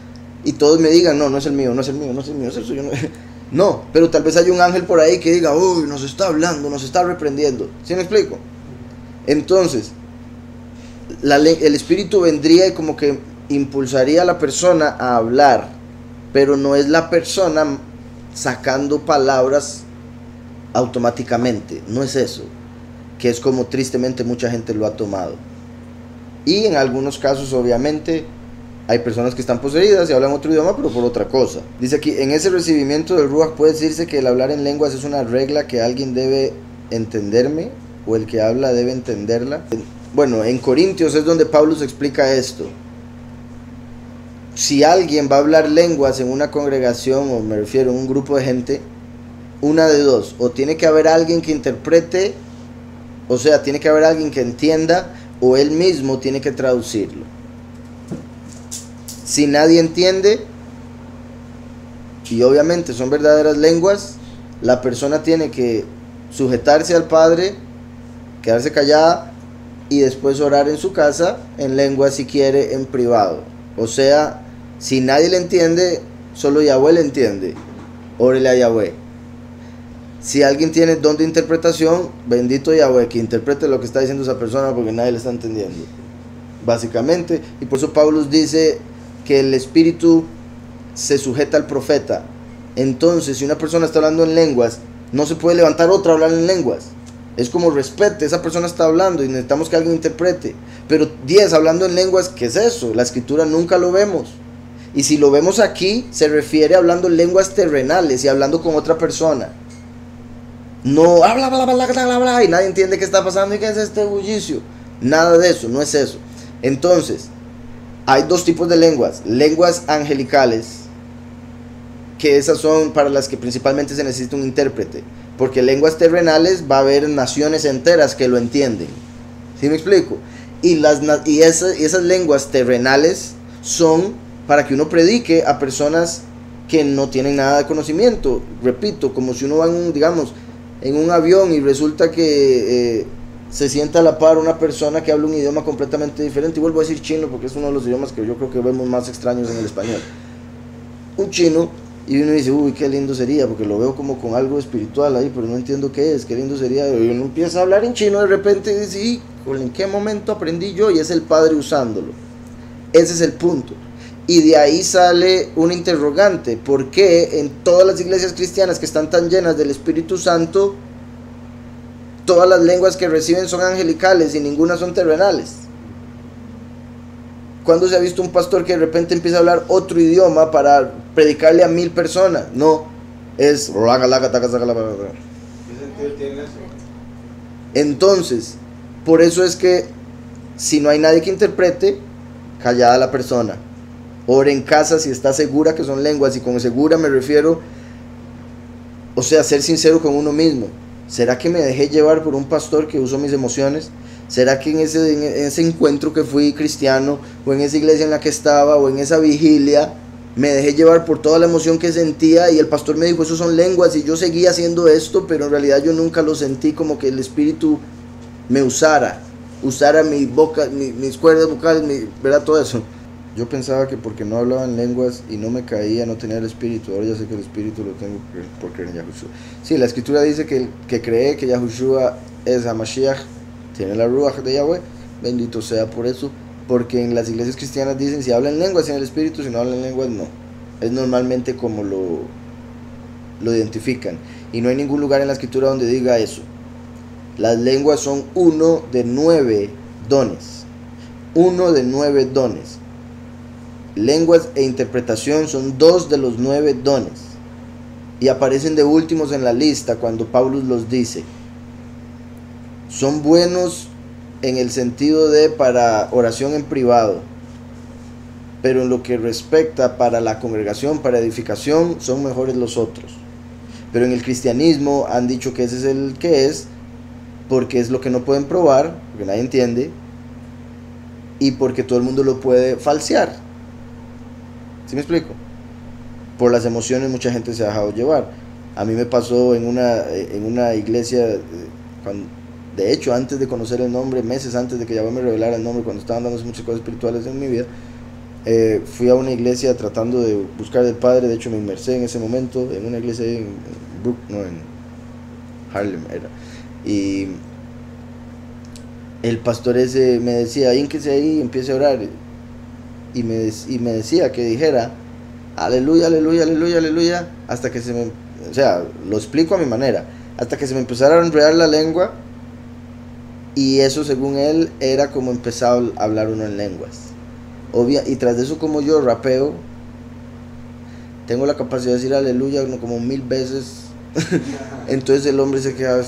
y todos me digan, no, no es el mío, no es el mío, no es el mío, es el suyo. No, no pero tal vez hay un ángel por ahí que diga, uy, nos está hablando, nos está reprendiendo. ¿Sí me explico? Entonces, el espíritu vendría y como que impulsaría a la persona a hablar, pero no es la persona sacando palabras automáticamente, no es eso, que es como tristemente mucha gente lo ha tomado. Y en algunos casos, obviamente, hay personas que están poseídas y hablan otro idioma, pero por otra cosa. Dice aquí, en ese recibimiento del Ruach puede decirse que el hablar en lenguas es una regla que alguien debe entenderme o el que habla debe entenderla. Bueno, en Corintios es donde Pablo se explica esto. Si alguien va a hablar lenguas en una congregación, o me refiero a un grupo de gente, una de dos, o tiene que haber alguien que interprete, o sea, tiene que haber alguien que entienda, o él mismo tiene que traducirlo. Si nadie entiende, y obviamente son verdaderas lenguas, la persona tiene que sujetarse al Padre, quedarse callada y después orar en su casa en lengua si quiere en privado. O sea, si nadie le entiende, solo Yahweh le entiende. Órele a Yahweh. Si alguien tiene don de interpretación, bendito Yahweh, que interprete lo que está diciendo esa persona porque nadie le está entendiendo. Básicamente, y por eso Pablo dice que el espíritu se sujeta al profeta. Entonces, si una persona está hablando en lenguas, no se puede levantar otra a hablar en lenguas. Es como respete, esa persona está hablando y necesitamos que alguien interprete. Pero 10 hablando en lenguas, ¿qué es eso? La escritura nunca lo vemos. Y si lo vemos aquí, se refiere a hablando en lenguas terrenales y hablando con otra persona. No habla, bla, bla, bla, bla, y nadie entiende qué está pasando y qué es este bullicio. Nada de eso, no es eso. Entonces, hay dos tipos de lenguas. Lenguas angelicales, que esas son para las que principalmente se necesita un intérprete. Porque lenguas terrenales va a haber naciones enteras que lo entienden. ¿Sí me explico? Y, las, y esas, esas lenguas terrenales son para que uno predique a personas que no tienen nada de conocimiento. Repito, como si uno va en digamos, en un avión y resulta que eh, se sienta a la par una persona que habla un idioma completamente diferente. Y vuelvo a decir chino porque es uno de los idiomas que yo creo que vemos más extraños en el español. Un chino y uno dice, uy, qué lindo sería, porque lo veo como con algo espiritual ahí, pero no entiendo qué es, qué lindo sería. Y uno empieza a hablar en chino de repente y dice, ¿en qué momento aprendí yo? Y es el Padre usándolo. Ese es el punto. Y de ahí sale un interrogante, ¿por qué en todas las iglesias cristianas que están tan llenas del Espíritu Santo, todas las lenguas que reciben son angelicales y ninguna son terrenales? ¿Cuándo se ha visto un pastor que de repente empieza a hablar otro idioma para predicarle a mil personas? No, es... Entonces, por eso es que si no hay nadie que interprete, callada la persona. Ore en casa si está segura que son lenguas y con segura me refiero, o sea, ser sincero con uno mismo. ¿Será que me dejé llevar por un pastor que usó mis emociones? ¿Será que en ese, en ese encuentro que fui cristiano, o en esa iglesia en la que estaba, o en esa vigilia, me dejé llevar por toda la emoción que sentía y el pastor me dijo, eso son lenguas y yo seguía haciendo esto, pero en realidad yo nunca lo sentí como que el Espíritu me usara, usara mi boca, mis cuerdas vocales, mi, ¿verdad? Todo eso. Yo pensaba que porque no hablaba en lenguas y no me caía, no tenía el Espíritu. Ahora ya sé que el Espíritu lo tengo por creer en Yahushua. Sí, la Escritura dice que, que cree que Yahushua es Hamashiach tiene la Ruach de Yahweh, bendito sea por eso, porque en las iglesias cristianas dicen si hablan lenguas en el Espíritu, si no hablan lenguas no. Es normalmente como lo, lo identifican. Y no hay ningún lugar en la escritura donde diga eso. Las lenguas son uno de nueve dones. Uno de nueve dones. Lenguas e interpretación son dos de los nueve dones. Y aparecen de últimos en la lista cuando Pablo los dice son buenos en el sentido de para oración en privado, pero en lo que respecta para la congregación, para edificación, son mejores los otros. Pero en el cristianismo han dicho que ese es el que es, porque es lo que no pueden probar, porque nadie entiende, y porque todo el mundo lo puede falsear. ¿Sí me explico? Por las emociones mucha gente se ha dejado llevar. A mí me pasó en una, en una iglesia, eh, de hecho, antes de conocer el nombre, meses antes de que Yahweh me revelara el nombre, cuando estaban dando muchas cosas espirituales en mi vida, eh, fui a una iglesia tratando de buscar al Padre. De hecho, me inmersé en ese momento en una iglesia en, Brook, no, en Harlem era. Y el pastor ese me decía, ahí y empiece a orar. Y me, y me decía que dijera, aleluya, aleluya, aleluya, aleluya, hasta que se me, o sea, lo explico a mi manera, hasta que se me empezara a enredar la lengua y eso, según él, era como empezaba a hablar uno en lenguas. Obvia, y tras de eso, como yo rapeo, tengo la capacidad de decir aleluya como mil veces. Entonces el hombre se queda.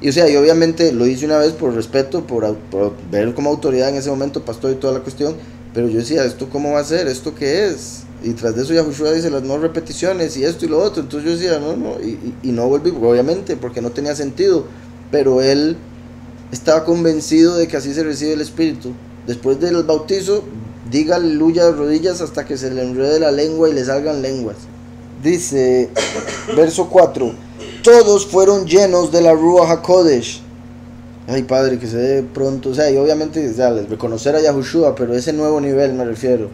Y o sea, y obviamente lo hice una vez por respeto, por, por ver como autoridad en ese momento, pastor y toda la cuestión. Pero yo decía, ¿esto cómo va a ser? ¿Esto qué es? Y tras de eso Yahushua dice las no repeticiones y esto y lo otro. Entonces yo decía, no, no. Y, y, no volví, obviamente, porque no tenía sentido. Pero él estaba convencido de que así se recibe el Espíritu. Después del bautizo, diga aleluya de rodillas hasta que se le enrede la lengua y le salgan lenguas. Dice, verso 4, todos fueron llenos de la Ruach HaKodesh. Ay, Padre, que se dé pronto. O sea, y obviamente, o sea, reconocer a Yahushua, pero ese nuevo nivel me refiero.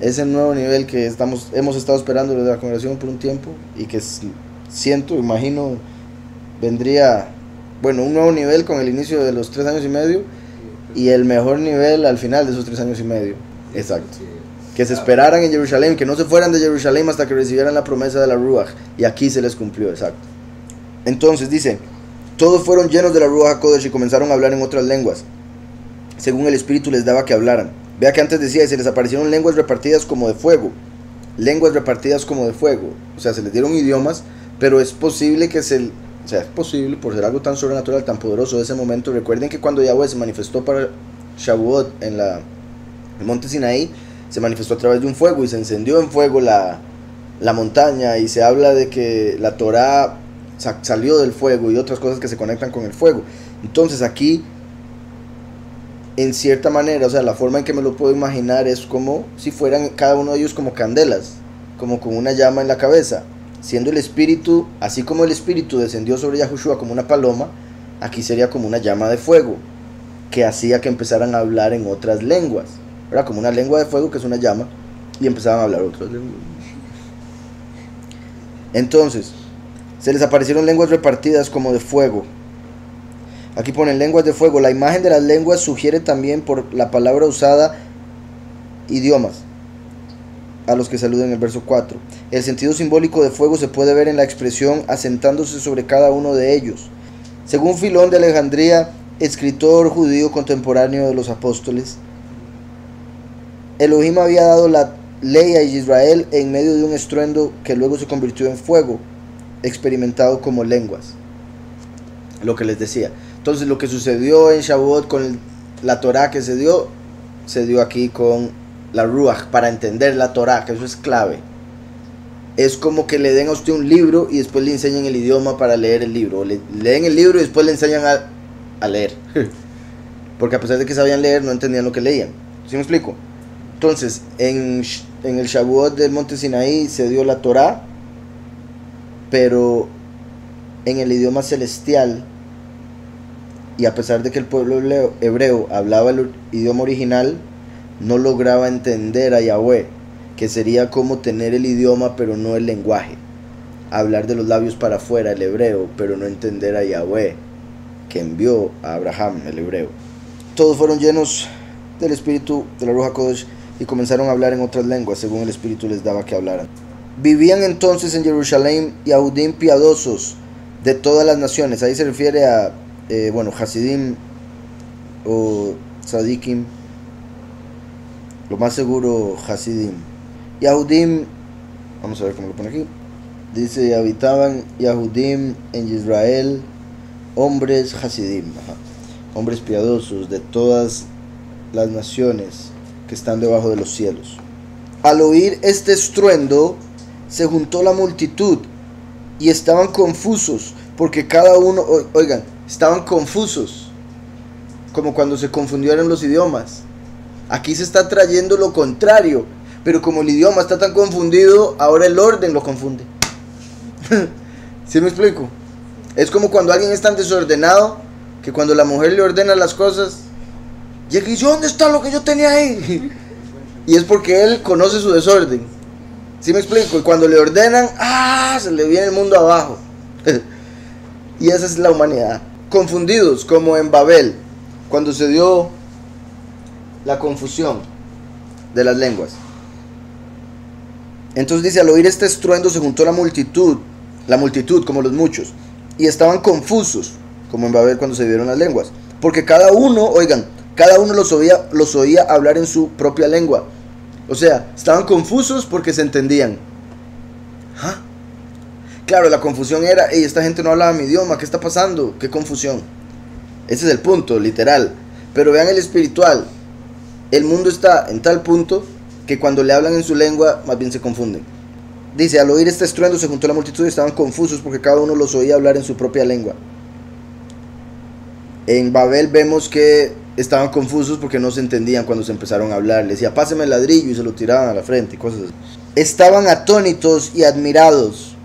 Ese nuevo nivel que estamos, hemos estado esperando desde la congregación por un tiempo y que siento, imagino, vendría bueno, un nuevo nivel con el inicio de los tres años y medio y el mejor nivel al final de esos tres años y medio. Exacto. Que se esperaran en Jerusalén, que no se fueran de Jerusalén hasta que recibieran la promesa de la Ruach. Y aquí se les cumplió, exacto. Entonces dice, todos fueron llenos de la Ruach Kodesh y comenzaron a hablar en otras lenguas, según el Espíritu les daba que hablaran. Vea que antes decía, se les aparecieron lenguas repartidas como de fuego. Lenguas repartidas como de fuego. O sea, se les dieron idiomas, pero es posible que se o sea, es posible por ser algo tan sobrenatural, tan poderoso de ese momento. Recuerden que cuando Yahweh se manifestó para Shavuot en la, el monte Sinaí, se manifestó a través de un fuego y se encendió en fuego la, la montaña y se habla de que la Torah salió del fuego y otras cosas que se conectan con el fuego. Entonces aquí, en cierta manera, o sea, la forma en que me lo puedo imaginar es como si fueran cada uno de ellos como candelas, como con una llama en la cabeza, siendo el espíritu, así como el espíritu descendió sobre Yahushua como una paloma, aquí sería como una llama de fuego que hacía que empezaran a hablar en otras lenguas, era como una lengua de fuego que es una llama y empezaban a hablar otras lenguas. Entonces, se les aparecieron lenguas repartidas como de fuego. Aquí ponen lenguas de fuego. La imagen de las lenguas sugiere también por la palabra usada idiomas a los que saludan el verso 4. El sentido simbólico de fuego se puede ver en la expresión asentándose sobre cada uno de ellos. Según Filón de Alejandría, escritor judío contemporáneo de los apóstoles, Elohim había dado la ley a Israel en medio de un estruendo que luego se convirtió en fuego, experimentado como lenguas. Lo que les decía. Entonces lo que sucedió en Shavuot con la Torah que se dio, se dio aquí con la Ruach, para entender la Torah, que eso es clave. Es como que le den a usted un libro y después le enseñan el idioma para leer el libro. Le leen el libro y después le enseñan a, leer. Porque a pesar de que sabían leer, no entendían lo que leían. ¿Sí me explico? Entonces, en, en el Shavuot del monte Sinaí se dio la Torah, pero en el idioma celestial, y a pesar de que el pueblo hebreo hablaba el idioma original, no lograba entender a Yahweh, que sería como tener el idioma pero no el lenguaje. Hablar de los labios para afuera el hebreo, pero no entender a Yahweh, que envió a Abraham el hebreo. Todos fueron llenos del espíritu de la Ruja Kodesh y comenzaron a hablar en otras lenguas según el espíritu les daba que hablaran. Vivían entonces en Jerusalén Yahudim piadosos de todas las naciones. Ahí se refiere a, eh, bueno, Hasidim o Sadikim lo más seguro, Hasidim. Yahudim, vamos a ver cómo lo pone aquí. Dice, habitaban Yahudim en Israel, hombres Hasidim, hombres piadosos de todas las naciones que están debajo de los cielos. Al oír este estruendo, se juntó la multitud y estaban confusos, porque cada uno, oigan, estaban confusos, como cuando se confundieron los idiomas. Aquí se está trayendo lo contrario. Pero como el idioma está tan confundido, ahora el orden lo confunde. ¿Sí me explico? Es como cuando alguien es tan desordenado que cuando la mujer le ordena las cosas, llega y dice, ¿dónde está lo que yo tenía ahí? y es porque él conoce su desorden. ¿Sí me explico? Y cuando le ordenan, ¡ah! Se le viene el mundo abajo. y esa es la humanidad. Confundidos, como en Babel, cuando se dio la confusión de las lenguas. Entonces dice, al oír este estruendo se juntó la multitud, la multitud como los muchos, y estaban confusos, como en Babel cuando se vieron las lenguas, porque cada uno, oigan, cada uno los oía, los oía hablar en su propia lengua. O sea, estaban confusos porque se entendían. ¿Ah? Claro, la confusión era, hey, esta gente no hablaba mi idioma, ¿qué está pasando? ¿Qué confusión? Ese es el punto, literal. Pero vean el espiritual, el mundo está en tal punto que cuando le hablan en su lengua más bien se confunden. Dice, al oír este estruendo se juntó la multitud y estaban confusos porque cada uno los oía hablar en su propia lengua. En Babel vemos que estaban confusos porque no se entendían cuando se empezaron a hablar. Le decía, páseme el ladrillo y se lo tiraban a la frente y cosas así. Estaban atónitos y admirados,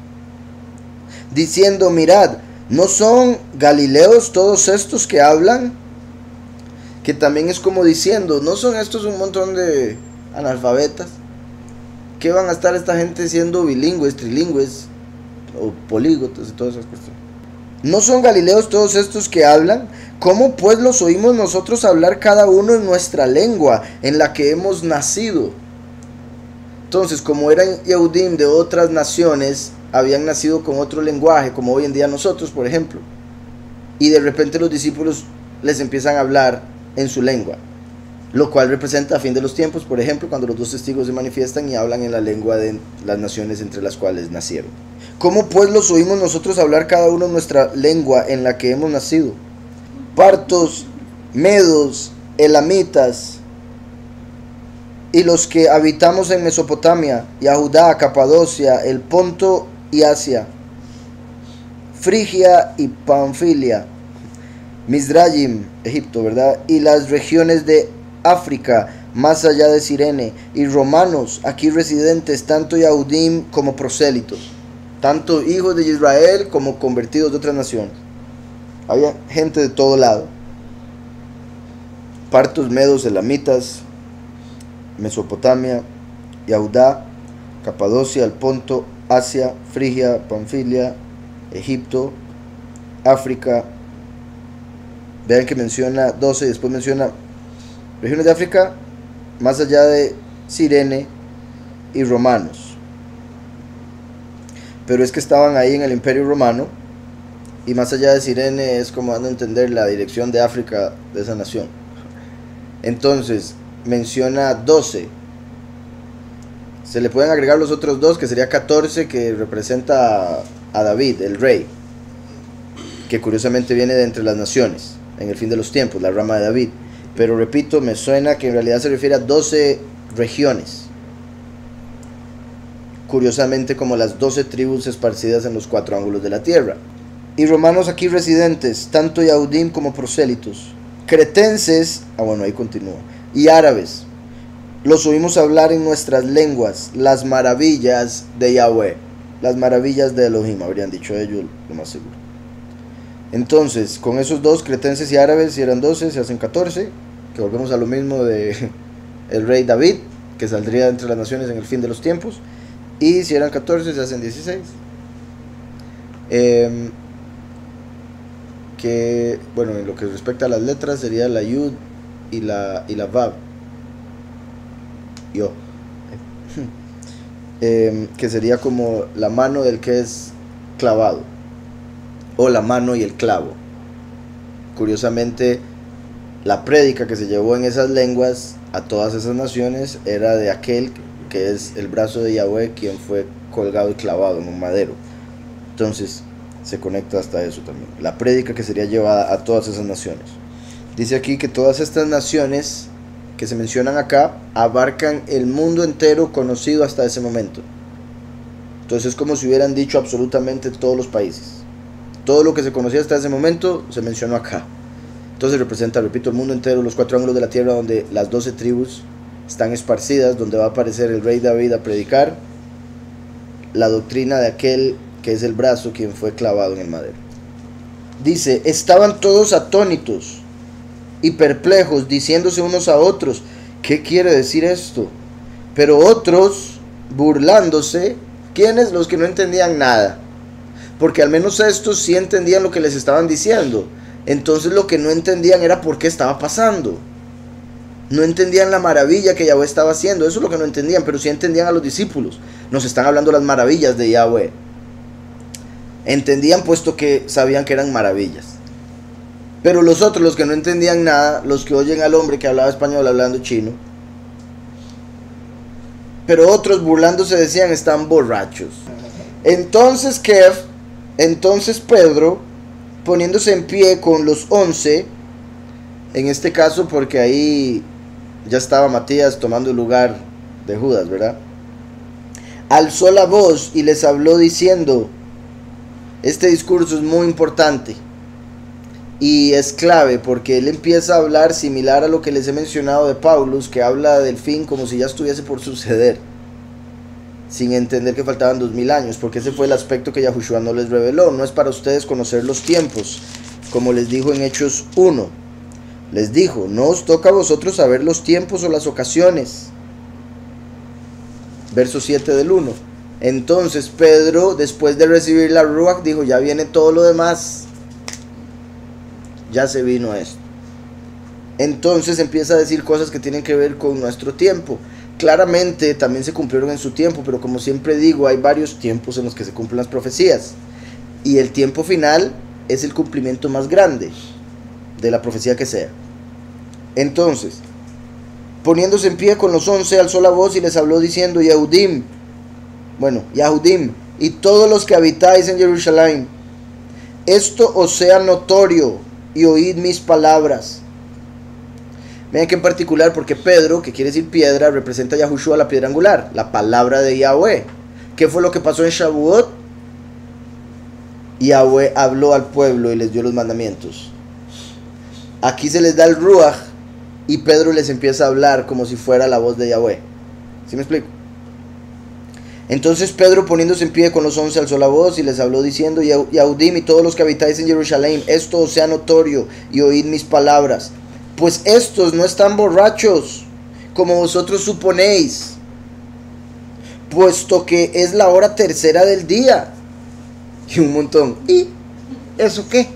diciendo, mirad, ¿no son galileos todos estos que hablan? que también es como diciendo, ¿no son estos un montón de analfabetas? ¿Qué van a estar esta gente siendo bilingües, trilingües o polígotos y todas esas cuestiones? ¿No son galileos todos estos que hablan? ¿Cómo pues los oímos nosotros hablar cada uno en nuestra lengua, en la que hemos nacido? Entonces, como eran Yehudim de otras naciones, habían nacido con otro lenguaje, como hoy en día nosotros, por ejemplo. Y de repente los discípulos les empiezan a hablar en su lengua, lo cual representa a fin de los tiempos, por ejemplo, cuando los dos testigos se manifiestan y hablan en la lengua de las naciones entre las cuales nacieron. ¿Cómo pues los oímos nosotros hablar cada uno nuestra lengua en la que hemos nacido? Partos, medos, elamitas, y los que habitamos en Mesopotamia, y Judá, Capadocia, el Ponto y Asia, Frigia y Panfilia, Misrayim, Egipto, ¿verdad? Y las regiones de África, más allá de Sirene, y romanos, aquí residentes, tanto Yahudim como prosélitos, tanto hijos de Israel como convertidos de otras naciones. Había gente de todo lado. Partos, medos, elamitas, Mesopotamia, Yahudá, Capadocia, el Ponto, Asia, Frigia, Panfilia, Egipto, África. Vean que menciona 12 y después menciona regiones de África, más allá de Sirene y romanos. Pero es que estaban ahí en el Imperio Romano y más allá de Sirene es como dando a entender la dirección de África de esa nación. Entonces, menciona 12. Se le pueden agregar los otros dos, que sería 14, que representa a David, el rey, que curiosamente viene de entre las naciones, en el fin de los tiempos, la rama de David. Pero repito, me suena que en realidad se refiere a 12 regiones. Curiosamente como las 12 tribus esparcidas en los cuatro ángulos de la tierra. Y romanos aquí residentes, tanto Yahudim como prosélitos. Cretenses, ah bueno, ahí continúa. Y árabes. Los oímos hablar en nuestras lenguas, las maravillas de Yahweh. Las maravillas de Elohim, habrían dicho ellos, lo más seguro. Entonces, con esos dos, cretenses y árabes, si eran 12, se hacen 14, que volvemos a lo mismo de el rey David, que saldría entre las naciones en el fin de los tiempos, y si eran 14, se hacen 16. Em, que, bueno, en lo que respecta a las letras, sería la Yud y la, y la Vav. Yo. Em, que sería como la mano del que es clavado o la mano y el clavo. Curiosamente, la prédica que se llevó en esas lenguas a todas esas naciones era de aquel que es el brazo de Yahweh quien fue colgado y clavado en un madero. Entonces se conecta hasta eso también. La prédica que sería llevada a todas esas naciones. Dice aquí que todas estas naciones que se mencionan acá abarcan el mundo entero conocido hasta ese momento. Entonces es como si hubieran dicho absolutamente todos los países. Todo lo que se conocía hasta ese momento se mencionó acá. Entonces representa, repito, el mundo entero, los cuatro ángulos de la tierra donde las doce tribus están esparcidas, donde va a aparecer el rey David a predicar la doctrina de aquel que es el brazo quien fue clavado en el madero. Dice, estaban todos atónitos y perplejos, diciéndose unos a otros, ¿qué quiere decir esto? Pero otros, burlándose, ¿quiénes? Los que no entendían nada porque al menos estos sí entendían lo que les estaban diciendo. Entonces lo que no entendían era por qué estaba pasando. No entendían la maravilla que Yahweh estaba haciendo, eso es lo que no entendían, pero sí entendían a los discípulos. Nos están hablando las maravillas de Yahweh. Entendían puesto que sabían que eran maravillas. Pero los otros, los que no entendían nada, los que oyen al hombre que hablaba español hablando chino, pero otros burlándose decían están borrachos. Entonces Kev entonces Pedro, poniéndose en pie con los once, en este caso porque ahí ya estaba Matías tomando el lugar de Judas, ¿verdad? Alzó la voz y les habló diciendo, este discurso es muy importante y es clave porque él empieza a hablar similar a lo que les he mencionado de Paulus, que habla del fin como si ya estuviese por suceder sin entender que faltaban dos mil años, porque ese fue el aspecto que Yahushua no les reveló. No es para ustedes conocer los tiempos, como les dijo en Hechos 1. Les dijo, no os toca a vosotros saber los tiempos o las ocasiones. Verso 7 del 1. Entonces Pedro, después de recibir la Ruach, dijo, ya viene todo lo demás. Ya se vino esto. Entonces empieza a decir cosas que tienen que ver con nuestro tiempo claramente también se cumplieron en su tiempo, pero como siempre digo, hay varios tiempos en los que se cumplen las profecías. Y el tiempo final es el cumplimiento más grande de la profecía que sea. Entonces, poniéndose en pie con los once, alzó la voz y les habló diciendo, Yahudim, bueno, Yahudim, y todos los que habitáis en Jerusalén, esto os sea notorio y oíd mis palabras Vean que en particular, porque Pedro, que quiere decir piedra, representa a Yahushua, la piedra angular, la palabra de Yahweh. ¿Qué fue lo que pasó en Shavuot? Yahweh habló al pueblo y les dio los mandamientos. Aquí se les da el Ruach y Pedro les empieza a hablar como si fuera la voz de Yahweh. ¿Sí me explico? Entonces Pedro poniéndose en pie con los once alzó la voz y les habló diciendo, Yahudim y todos los que habitáis en Jerusalén, esto os sea notorio y oíd mis palabras, pues estos no están borrachos, como vosotros suponéis, puesto que es la hora tercera del día. Y un montón. ¿Y eso qué?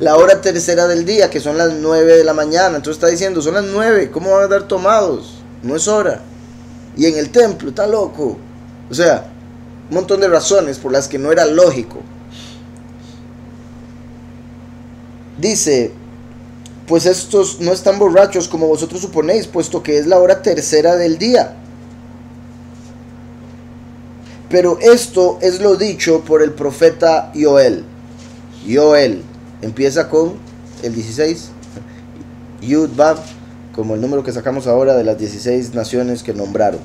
La hora tercera del día, que son las nueve de la mañana. Entonces está diciendo, son las nueve, ¿cómo van a dar tomados? No es hora. Y en el templo, está loco. O sea, un montón de razones por las que no era lógico. Dice, pues estos no están borrachos como vosotros suponéis, puesto que es la hora tercera del día. Pero esto es lo dicho por el profeta Joel. Joel empieza con el 16, Yud Bab, como el número que sacamos ahora de las 16 naciones que nombraron.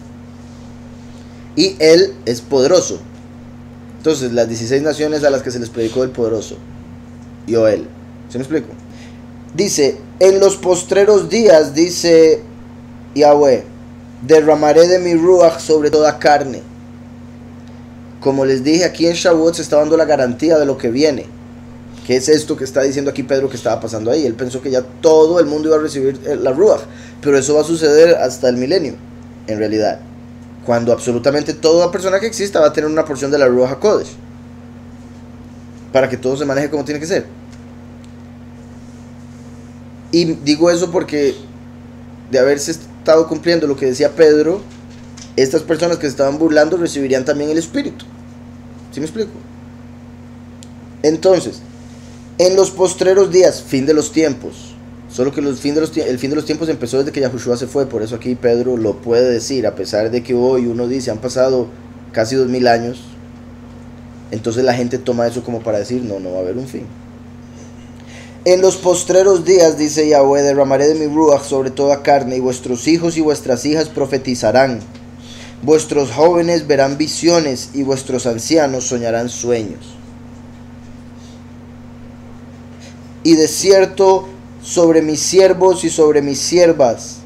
Y él es poderoso. Entonces, las 16 naciones a las que se les predicó el poderoso. Joel. ¿Se me explico? Dice, en los postreros días, dice Yahweh, derramaré de mi ruach sobre toda carne. Como les dije, aquí en Shavuot se está dando la garantía de lo que viene. ¿Qué es esto que está diciendo aquí Pedro que estaba pasando ahí? Él pensó que ya todo el mundo iba a recibir eh, la ruach, pero eso va a suceder hasta el milenio, en realidad. Cuando absolutamente toda persona que exista va a tener una porción de la ruach HaKodesh. Para que todo se maneje como tiene que ser. Y digo eso porque de haberse estado cumpliendo lo que decía Pedro, estas personas que se estaban burlando recibirían también el Espíritu. ¿Sí me explico? Entonces, en los postreros días, fin de los tiempos, solo que los fin de los, el fin de los tiempos empezó desde que Yahushua se fue, por eso aquí Pedro lo puede decir, a pesar de que hoy uno dice, han pasado casi dos mil años, entonces la gente toma eso como para decir, no, no va a haber un fin. En los postreros días, dice Yahweh, derramaré de mi ruach sobre toda carne, y vuestros hijos y vuestras hijas profetizarán. Vuestros jóvenes verán visiones, y vuestros ancianos soñarán sueños. Y de cierto, sobre mis siervos y sobre mis siervas,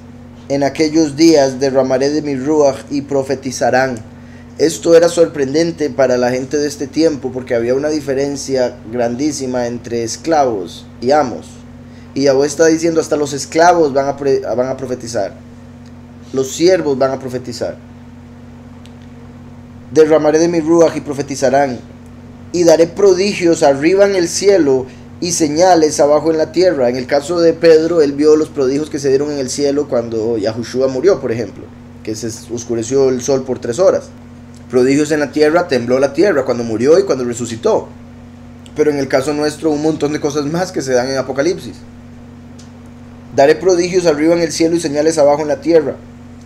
en aquellos días derramaré de mi ruach y profetizarán esto era sorprendente para la gente de este tiempo porque había una diferencia grandísima entre esclavos y amos. Y Yahweh está diciendo, hasta los esclavos van a, van a profetizar. Los siervos van a profetizar. Derramaré de mi ruach y profetizarán. Y daré prodigios arriba en el cielo y señales abajo en la tierra. En el caso de Pedro, él vio los prodigios que se dieron en el cielo cuando Yahushua murió, por ejemplo, que se oscureció el sol por tres horas prodigios en la tierra, tembló la tierra cuando murió y cuando resucitó. Pero en el caso nuestro, un montón de cosas más que se dan en Apocalipsis. Daré prodigios arriba en el cielo y señales abajo en la tierra.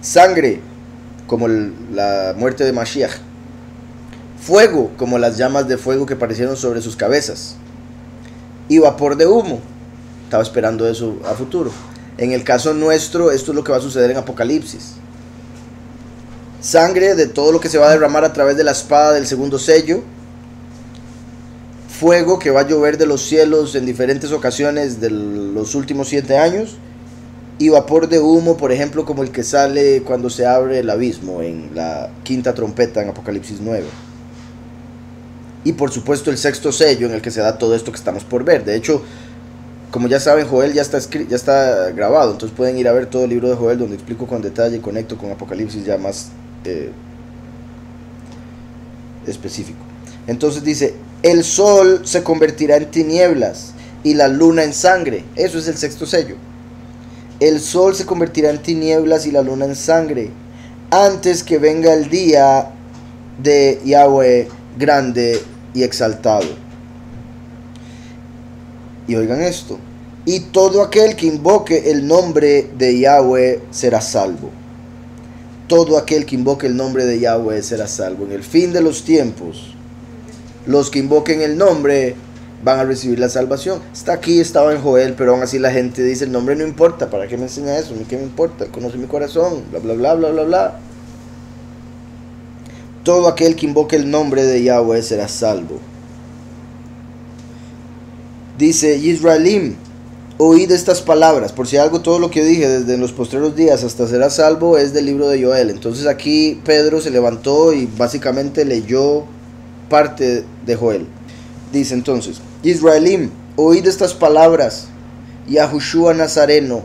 Sangre, como la muerte de Mashiach. Fuego, como las llamas de fuego que aparecieron sobre sus cabezas. Y vapor de humo. Estaba esperando eso a futuro. En el caso nuestro, esto es lo que va a suceder en Apocalipsis sangre de todo lo que se va a derramar a través de la espada del segundo sello, fuego que va a llover de los cielos en diferentes ocasiones de los últimos siete años, y vapor de humo, por ejemplo, como el que sale cuando se abre el abismo en la quinta trompeta en Apocalipsis 9. Y por supuesto el sexto sello en el que se da todo esto que estamos por ver. De hecho, como ya saben, Joel ya está, ya está grabado, entonces pueden ir a ver todo el libro de Joel donde explico con detalle y conecto con Apocalipsis ya más eh, específico. Entonces dice, el sol se convertirá en tinieblas y la luna en sangre. Eso es el sexto sello. El sol se convertirá en tinieblas y la luna en sangre antes que venga el día de Yahweh grande y exaltado. Y oigan esto. Y todo aquel que invoque el nombre de Yahweh será salvo todo aquel que invoque el nombre de Yahweh será salvo. En el fin de los tiempos, los que invoquen el nombre van a recibir la salvación. Está aquí, estaba en Joel, pero aún así la gente dice, el nombre no importa, ¿para qué me enseña eso? ¿Qué me importa? Conoce mi corazón, bla, bla, bla, bla, bla, bla. Todo aquel que invoque el nombre de Yahweh será salvo. Dice Israelim, oíd estas palabras, por si algo todo lo que dije desde los postreros días hasta será salvo es del libro de Joel. Entonces aquí Pedro se levantó y básicamente leyó parte de Joel. Dice entonces, Israelim, oíd estas palabras, Yahushua Nazareno,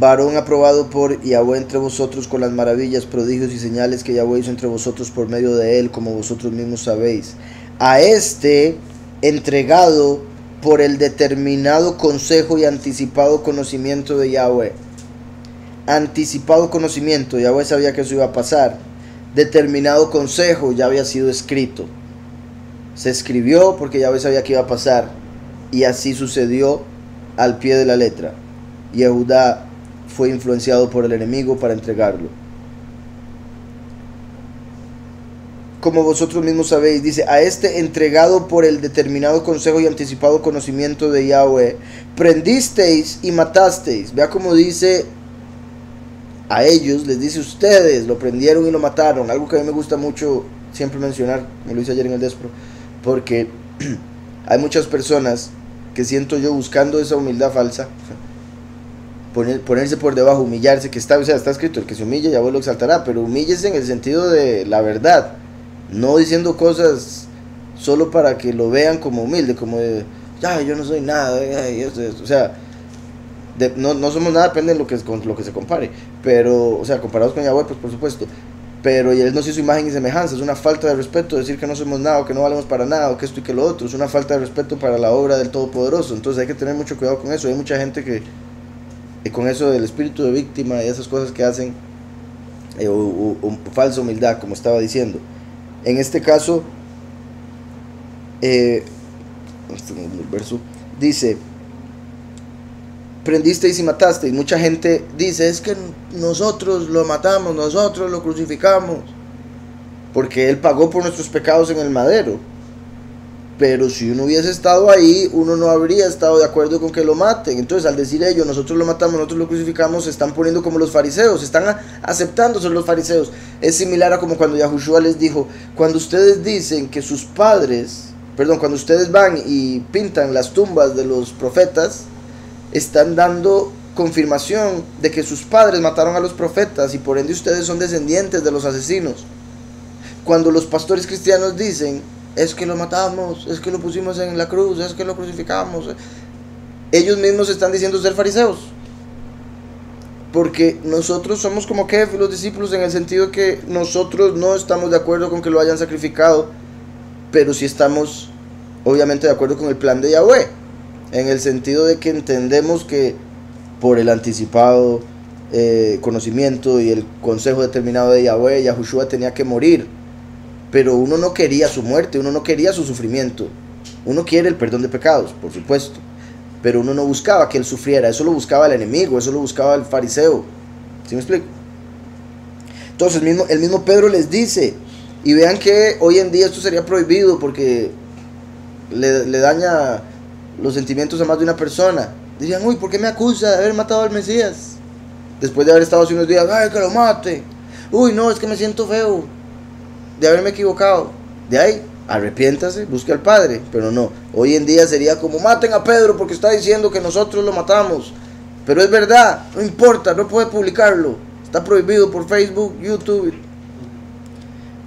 varón aprobado por Yahweh entre vosotros con las maravillas, prodigios y señales que Yahweh hizo entre vosotros por medio de él, como vosotros mismos sabéis. A este entregado por el determinado consejo y anticipado conocimiento de Yahweh. Anticipado conocimiento, Yahweh sabía que eso iba a pasar. Determinado consejo ya había sido escrito. Se escribió porque Yahweh sabía que iba a pasar. Y así sucedió al pie de la letra. Yehudá fue influenciado por el enemigo para entregarlo. Como vosotros mismos sabéis, dice, a este entregado por el determinado consejo y anticipado conocimiento de Yahweh, prendisteis y matasteis. Vea como dice a ellos, les dice ustedes, lo prendieron y lo mataron. Algo que a mí me gusta mucho siempre mencionar, me lo hice ayer en el Despro, porque hay muchas personas que siento yo buscando esa humildad falsa ponerse por debajo, humillarse, que está, o sea, está escrito, el que se humilla ya vos lo exaltará, pero humíllese en el sentido de la verdad, no diciendo cosas solo para que lo vean como humilde, como de, ya, yo no soy nada, o sea, no, no, somos nada, depende de lo que, con lo que se compare, pero, o sea, comparados con Yahweh, pues por supuesto, pero Él nos hizo imagen y semejanza, es una falta de respeto decir que no somos nada, o que no valemos para nada, o que esto y que lo otro, es una falta de respeto para la obra del Todopoderoso, entonces hay que tener mucho cuidado con eso, hay mucha gente que con eso del espíritu de víctima y esas cosas que hacen, eh, o, falsa humildad, como estaba diciendo. En este caso, eh, este verso dice, prendisteis y matasteis. Mucha gente dice, es que nosotros lo matamos, nosotros lo crucificamos, porque Él pagó por nuestros pecados en el madero. Pero si uno hubiese estado ahí, uno no habría estado de acuerdo con que lo maten. Entonces, al decir ellos, nosotros lo matamos, nosotros lo crucificamos, se están poniendo como los fariseos, se están aceptando ser los fariseos. Es similar a como cuando Yahushua les dijo, cuando ustedes dicen que sus padres, perdón, cuando ustedes van y pintan las tumbas de los profetas, están dando confirmación de que sus padres mataron a los profetas y por ende ustedes son descendientes de los asesinos. Cuando los pastores cristianos dicen es que lo matamos, es que lo pusimos en la cruz, es que lo crucificamos. Ellos mismos están diciendo ser fariseos. Porque nosotros somos como que los discípulos en el sentido que nosotros no estamos de acuerdo con que lo hayan sacrificado, pero sí estamos obviamente de acuerdo con el plan de Yahweh. En el sentido de que entendemos que por el anticipado eh, conocimiento y el consejo determinado de Yahweh, Yahushua tenía que morir pero uno no quería su muerte, uno no quería su sufrimiento. Uno quiere el perdón de pecados, por supuesto, pero uno no buscaba que él sufriera, eso lo buscaba el enemigo, eso lo buscaba el fariseo. ¿Sí me explico? Entonces el mismo, el mismo Pedro les dice, y vean que hoy en día esto sería prohibido porque le, daña los sentimientos a más de una persona. Dirían, uy, ¿por qué me acusa de haber matado al Mesías? Después de haber estado hace unos días, ay, que lo mate. Uy, no, es que me siento feo de haberme equivocado. De ahí, arrepiéntase, busque al Padre. Pero no, hoy en día sería como maten a Pedro porque está diciendo que nosotros lo matamos. Pero es verdad, no importa, no puede publicarlo. Está prohibido por Facebook, YouTube.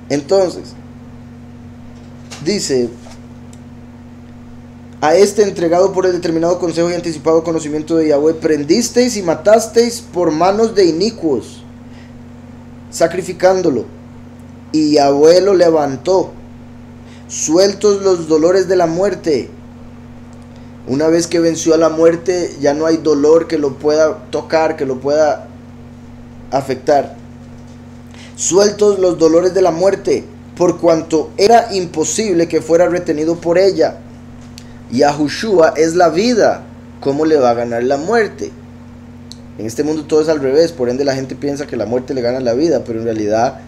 Entonces, dice, a este entregado por el determinado consejo y anticipado conocimiento de Yahweh, prendisteis y matasteis por manos de inicuos, sacrificándolo y abuelo levantó, sueltos los dolores de la muerte. Una vez que venció a la muerte, ya no hay dolor que lo pueda tocar, que lo pueda afectar. Sueltos los dolores de la muerte, por cuanto era imposible que fuera retenido por ella. Y a es la vida. ¿Cómo le va a ganar la muerte? En este mundo todo es al revés, por ende la gente piensa que la muerte le gana la vida, pero en realidad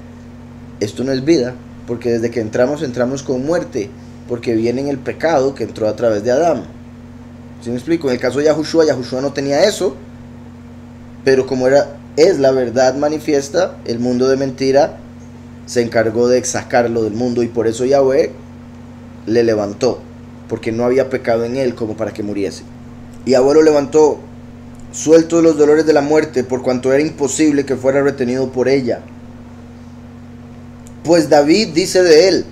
esto no es vida, porque desde que entramos entramos con muerte, porque viene en el pecado que entró a través de Adán. ¿Sí me explico? En el caso de Yahushua, Yahushua no tenía eso, pero como era, es la verdad manifiesta, el mundo de mentira se encargó de sacarlo del mundo y por eso Yahweh le levantó. porque no había pecado en él como para que muriese. Y abuelo levantó, suelto de los dolores de la muerte, por cuanto era imposible que fuera retenido por ella. Pues David dice de él,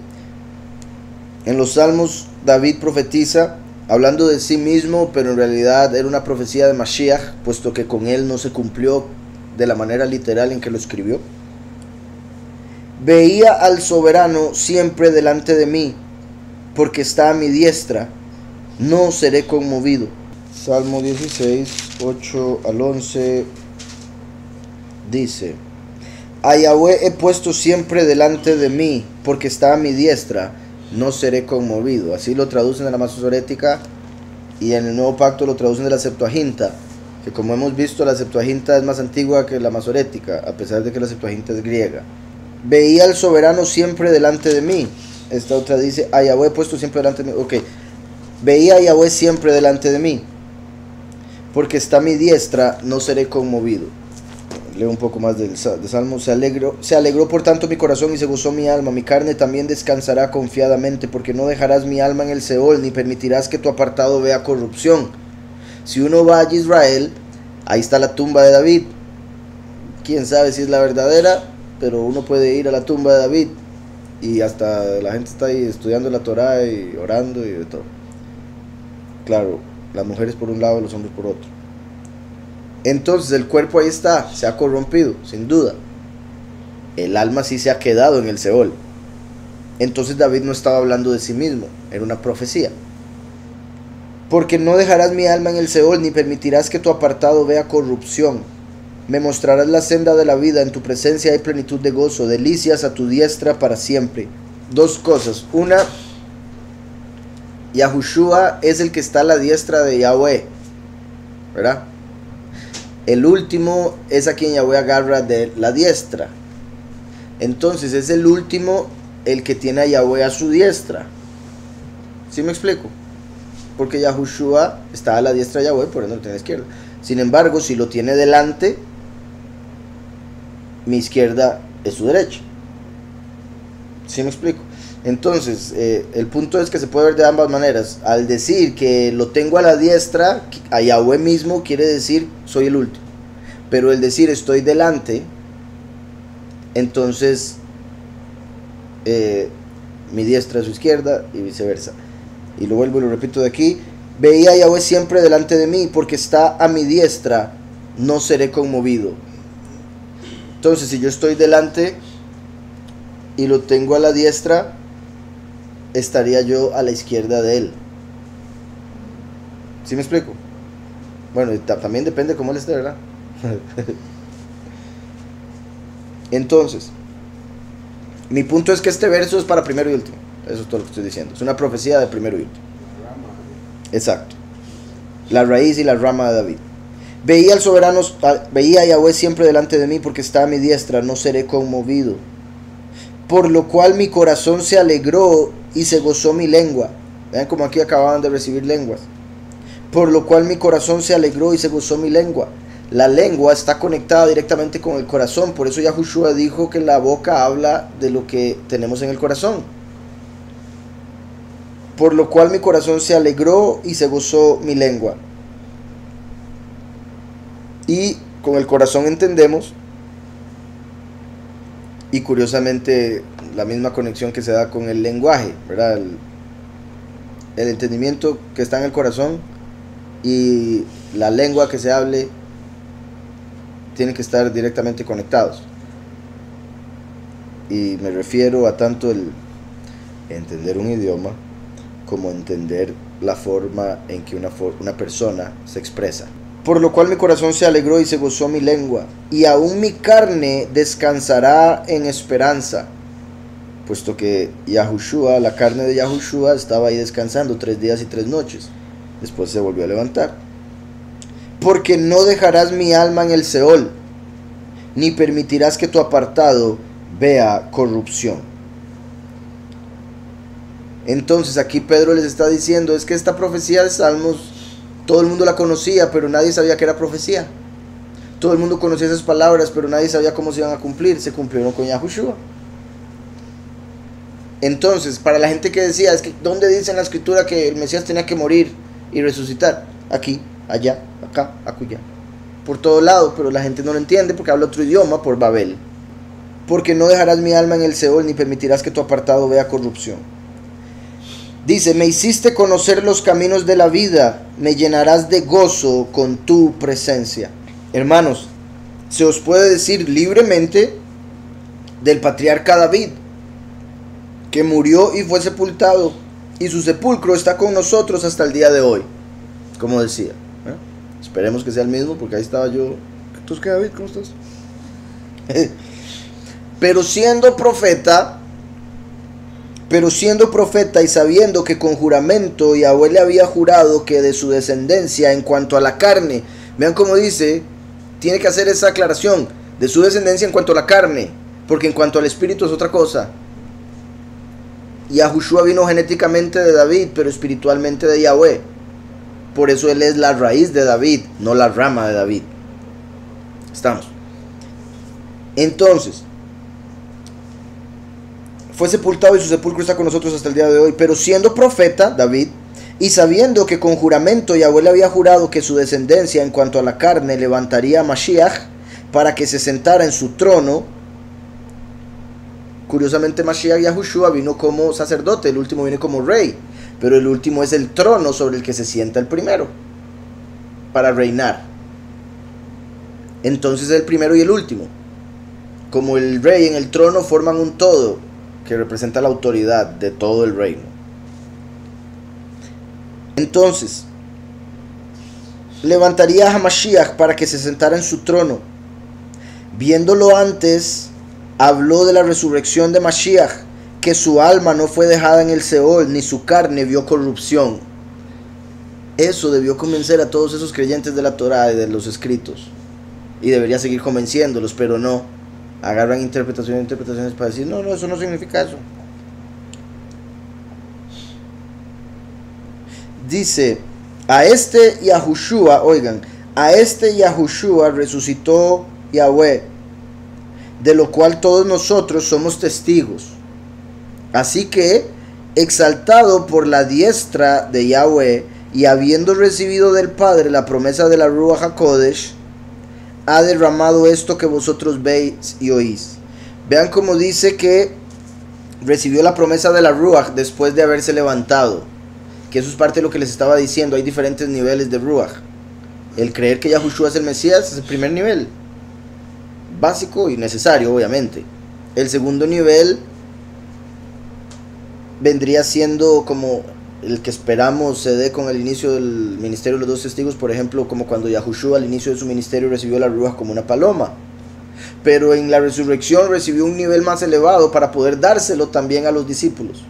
en los salmos David profetiza, hablando de sí mismo, pero en realidad era una profecía de Mashiach, puesto que con él no se cumplió de la manera literal en que lo escribió. Veía al soberano siempre delante de mí, porque está a mi diestra, no seré conmovido. Salmo 16, 8 al 11 dice, A Yahweh he puesto siempre delante de mí, porque está a mi diestra, no seré conmovido. Así lo traducen en la masorética y en el Nuevo Pacto lo traducen de la Septuaginta, que como hemos visto la Septuaginta es más antigua que la masorética, a pesar de que la Septuaginta es griega. Veía al soberano siempre delante de mí. Esta otra dice, a Yahweh he puesto siempre delante de mí. Ok, veía a Yahweh siempre delante de mí porque está mi diestra, no seré conmovido. Leo un poco más del de Salmo. Se alegró, se alegró por tanto mi corazón y se gozó mi alma. Mi carne también descansará confiadamente, porque no dejarás mi alma en el Seol, ni permitirás que tu apartado vea corrupción. Si uno va a Israel, ahí está la tumba de David. Quién sabe si es la verdadera, pero uno puede ir a la tumba de David y hasta la gente está ahí estudiando la Torah y orando y de todo. Claro, las mujeres por un lado, los hombres por otro. Entonces el cuerpo ahí está, se ha corrompido, sin duda. El alma sí se ha quedado en el Seol. Entonces David no estaba hablando de sí mismo, era una profecía. Porque no dejarás mi alma en el Seol, ni permitirás que tu apartado vea corrupción. Me mostrarás la senda de la vida, en tu presencia hay plenitud de gozo, delicias a tu diestra para siempre. Dos cosas. Una, Yahushua es el que está a la diestra de Yahweh, ¿verdad? El último es a quien Yahweh agarra de la diestra. Entonces es el último el que tiene a Yahweh a su diestra. ¿Sí me explico? Porque Yahushua está a la diestra de Yahweh, por no lo tiene a la izquierda. Sin embargo, si lo tiene delante, mi izquierda es su derecha. ¿Sí me explico? Entonces, eh, el punto es que se puede ver de ambas maneras. Al decir que lo tengo a la diestra, a Yahweh mismo quiere decir soy el último. Pero el decir estoy delante, entonces eh, mi diestra a su izquierda y viceversa. Y lo vuelvo y lo repito de aquí. Veía a Yahweh siempre delante de mí, porque está a mi diestra, no seré conmovido. Entonces, si yo estoy delante y lo tengo a la diestra, estaría yo a la izquierda de él. ¿Sí me explico? Bueno, también depende cómo él esté, ¿verdad? Entonces, mi punto es que este verso es para primero y último. Eso es todo lo que estoy diciendo. Es una profecía de primero y último. Exacto. La raíz y la rama de David. Veía al soberano, veía a Yahweh siempre delante de mí porque está a mi diestra, no seré conmovido. Por lo cual mi corazón se alegró y se gozó mi lengua. Vean como aquí acababan de recibir lenguas. Por lo cual mi corazón se alegró y se gozó mi lengua. La lengua está conectada directamente con el corazón. Por eso Yahushua dijo que la boca habla de lo que tenemos en el corazón. Por lo cual mi corazón se alegró y se gozó mi lengua. Y con el corazón entendemos. Y curiosamente la misma conexión que se da con el lenguaje. El, entendimiento que está en el corazón y la lengua que se hable tienen que estar directamente conectados. Y me refiero a tanto el entender un idioma como entender la forma en que una, una persona se expresa. Por lo cual mi corazón se alegró y se gozó mi lengua, y aún mi carne descansará en esperanza puesto que Yahushua, la carne de Yahushua estaba ahí descansando tres días y tres noches. Después se volvió a levantar. Porque no dejarás mi alma en el Seol, ni permitirás que tu apartado vea corrupción. Entonces aquí Pedro les está diciendo, es que esta profecía de Salmos, todo el mundo la conocía, pero nadie sabía que era profecía. Todo el mundo conocía esas palabras, pero nadie sabía cómo se iban a cumplir. Se cumplieron con Yahushua. Entonces, para la gente que decía, es que ¿dónde dice en la escritura que el Mesías tenía que morir y resucitar? Aquí, allá, acá, acullá. Por todo lado, pero la gente no lo entiende porque habla otro idioma por Babel. Porque no dejarás mi alma en el Seol ni permitirás que tu apartado vea corrupción. Dice, me hiciste conocer los caminos de la vida, me llenarás de gozo con tu presencia. Hermanos, se os puede decir libremente del patriarca David, que murió y fue sepultado, y su sepulcro está con nosotros hasta el día de hoy, como decía. ¿eh? Esperemos que sea el mismo, porque ahí estaba yo. ¿Tú qué, David? ¿Cómo estás? Pero siendo profeta, pero siendo profeta y sabiendo que con juramento Yahweh le había jurado que de su descendencia en cuanto a la carne, vean cómo dice, tiene que hacer esa aclaración, de su descendencia en cuanto a la carne, porque en cuanto al espíritu es otra cosa. Yahushua vino genéticamente de David, pero espiritualmente de Yahweh. Por eso él es la raíz de David, no la rama de David. Estamos. Entonces, fue sepultado y su sepulcro está con nosotros hasta el día de hoy. Pero siendo profeta, David, y sabiendo que con juramento Yahweh le había jurado que su descendencia en cuanto a la carne levantaría a Mashiach para que se sentara en su trono, curiosamente Mashiach Yahushua vino como sacerdote, el último viene como rey, pero el último es el trono sobre el que se sienta el primero, para reinar. Entonces el primero y el último, como el rey en el trono forman un todo, que representa la autoridad de todo el reino. Entonces, levantaría a Hamashiach para que se sentara en su trono. Viéndolo antes, habló de la resurrección de Mashiach, que su alma no fue dejada en el Seol, ni su carne vio corrupción. Eso debió convencer a todos esos creyentes de la Torah y de los escritos. Y debería seguir convenciéndolos, pero no agarran interpretaciones interpretaciones para decir, no, no, eso no significa eso. Dice, a este Yahushua, oigan, a este Yahushua resucitó Yahweh, de lo cual todos nosotros somos testigos. Así que, exaltado por la diestra de Yahweh y habiendo recibido del Padre la promesa de la Ruach HaKodesh, ha derramado esto que vosotros veis y oís. Vean cómo dice que recibió la promesa de la Ruach después de haberse levantado. Que eso es parte de lo que les estaba diciendo. Hay diferentes niveles de Ruach. El creer que Yahushua es el Mesías es el primer nivel. Básico y necesario, obviamente. El segundo nivel vendría siendo como el que esperamos se dé con el inicio del ministerio de los dos testigos, por ejemplo, como cuando Yahushua al inicio de su ministerio recibió la ruja como una paloma. Pero en la resurrección recibió un nivel más elevado para poder dárselo también a los discípulos.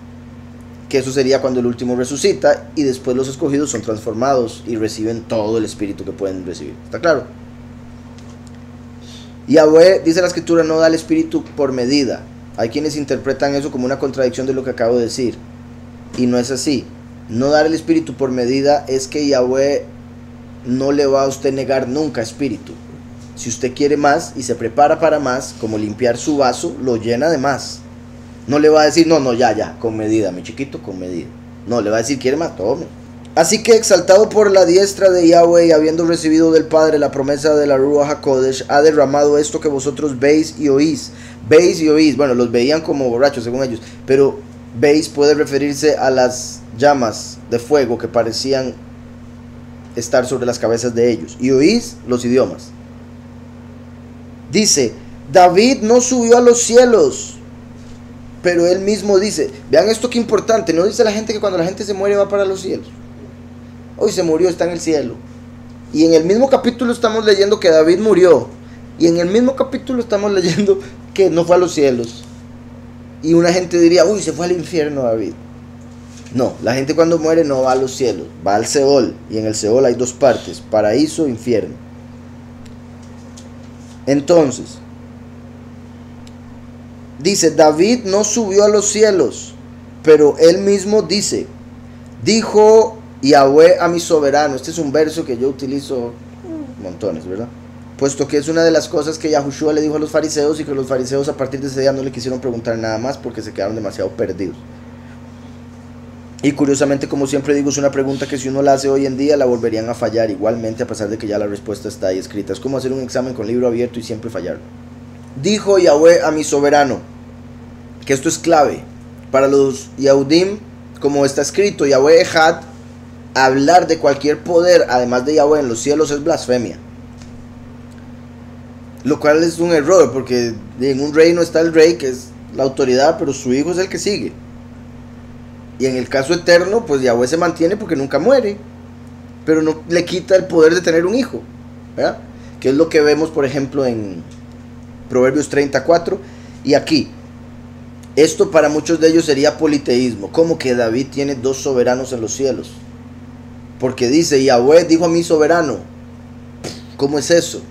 Que eso sería cuando el último resucita y después los escogidos son transformados y reciben todo el espíritu que pueden recibir. ¿Está claro? Yahweh, dice la escritura, no da el espíritu por medida. Hay quienes interpretan eso como una contradicción de lo que acabo de decir. Y no es así. No dar el espíritu por medida es que Yahweh no le va a usted negar nunca espíritu. Si usted quiere más y se prepara para más, como limpiar su vaso, lo llena de más. No le va a decir, no, no, ya, ya, con medida, mi chiquito, con medida. No, le va a decir, quiere más, tome. Así que exaltado por la diestra de Yahweh y habiendo recibido del Padre la promesa de la Ruach HaKodesh, ha derramado esto que vosotros veis y oís. Veis y oís. Bueno, los veían como borrachos según ellos, pero veis puede referirse a las llamas de fuego que parecían estar sobre las cabezas de ellos. Y oís los idiomas. Dice, David no subió a los cielos, pero él mismo dice, vean esto que importante, no dice la gente que cuando la gente se muere va para los cielos. Hoy se murió, está en el cielo. Y en el mismo capítulo estamos leyendo que David murió. Y en el mismo capítulo estamos leyendo que no fue a los cielos. Y una gente diría, uy, se fue al infierno David. No, la gente cuando muere no va a los cielos, va al Seol. Y en el Seol hay dos partes, paraíso e infierno. Entonces, dice, David no subió a los cielos, pero él mismo dice, dijo Yahweh a mi soberano. Este es un verso que yo utilizo montones, ¿verdad? puesto que es una de las cosas que Yahushua le dijo a los fariseos y que los fariseos a partir de ese día no le quisieron preguntar nada más porque se quedaron demasiado perdidos. Y curiosamente, como siempre digo, es una pregunta que si uno la hace hoy en día la volverían a fallar igualmente a pesar de que ya la respuesta está ahí escrita. Es como hacer un examen con libro abierto y siempre fallar. Dijo Yahweh a mi soberano, que esto es clave para los Yahudim, como está escrito, Yahweh Ejad, hablar de cualquier poder además de Yahweh en los cielos es blasfemia. Lo cual es un error, porque en un reino está el rey, que es la autoridad, pero su hijo es el que sigue. Y en el caso eterno, pues Yahweh se mantiene porque nunca muere, pero no le quita el poder de tener un hijo, ¿verdad? Que es lo que vemos, por ejemplo, en Proverbios 34 y aquí. Esto para muchos de ellos sería politeísmo, como que David tiene dos soberanos en los cielos. Porque dice, Yahweh dijo a mi soberano, ¿cómo es eso?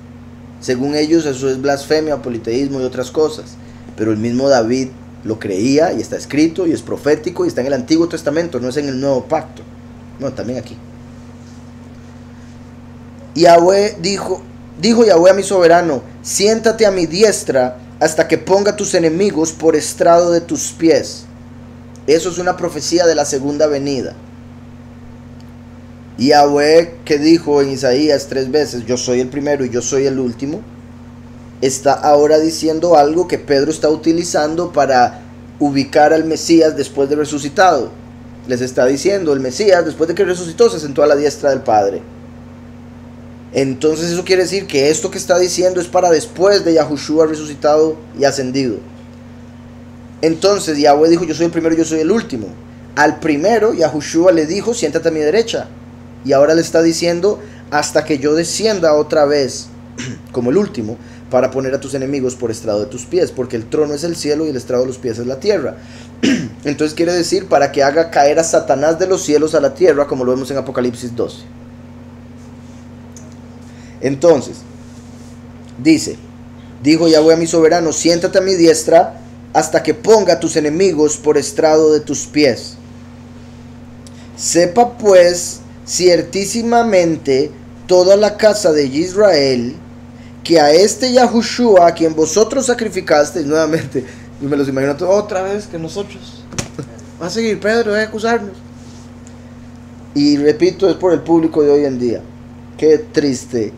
Según ellos eso es blasfemia, politeísmo y otras cosas. Pero el mismo David lo creía y está escrito y es profético y está en el Antiguo Testamento, no es en el Nuevo Pacto. No, también aquí. Yahweh dijo, dijo Yahweh a mi soberano, siéntate a mi diestra hasta que ponga tus enemigos por estrado de tus pies. Eso es una profecía de la segunda venida. Yahweh que dijo en Isaías tres veces, yo soy el primero y yo soy el último, está ahora diciendo algo que Pedro está utilizando para ubicar al Mesías después de resucitado. Les está diciendo, el Mesías después de que resucitó se sentó a la diestra del Padre. Entonces eso quiere decir que esto que está diciendo es para después de Yahushua resucitado y ascendido. Entonces Yahweh dijo, yo soy el primero, yo soy el último. Al primero Yahushua le dijo, siéntate a mi derecha. Y ahora le está diciendo, hasta que yo descienda otra vez como el último, para poner a tus enemigos por estrado de tus pies, porque el trono es el cielo y el estrado de los pies es la tierra. Entonces quiere decir para que haga caer a Satanás de los cielos a la tierra, como lo vemos en Apocalipsis 12. Entonces, dice, dijo Yahweh a mi soberano, siéntate a mi diestra hasta que ponga a tus enemigos por estrado de tus pies. Sepa pues ciertísimamente toda la casa de Israel, que a este Yahushua, a quien vosotros sacrificasteis, nuevamente, y me los imagino otra vez que nosotros. Va a seguir Pedro, va a acusarnos. Y repito, es por el público de hoy en día. Qué triste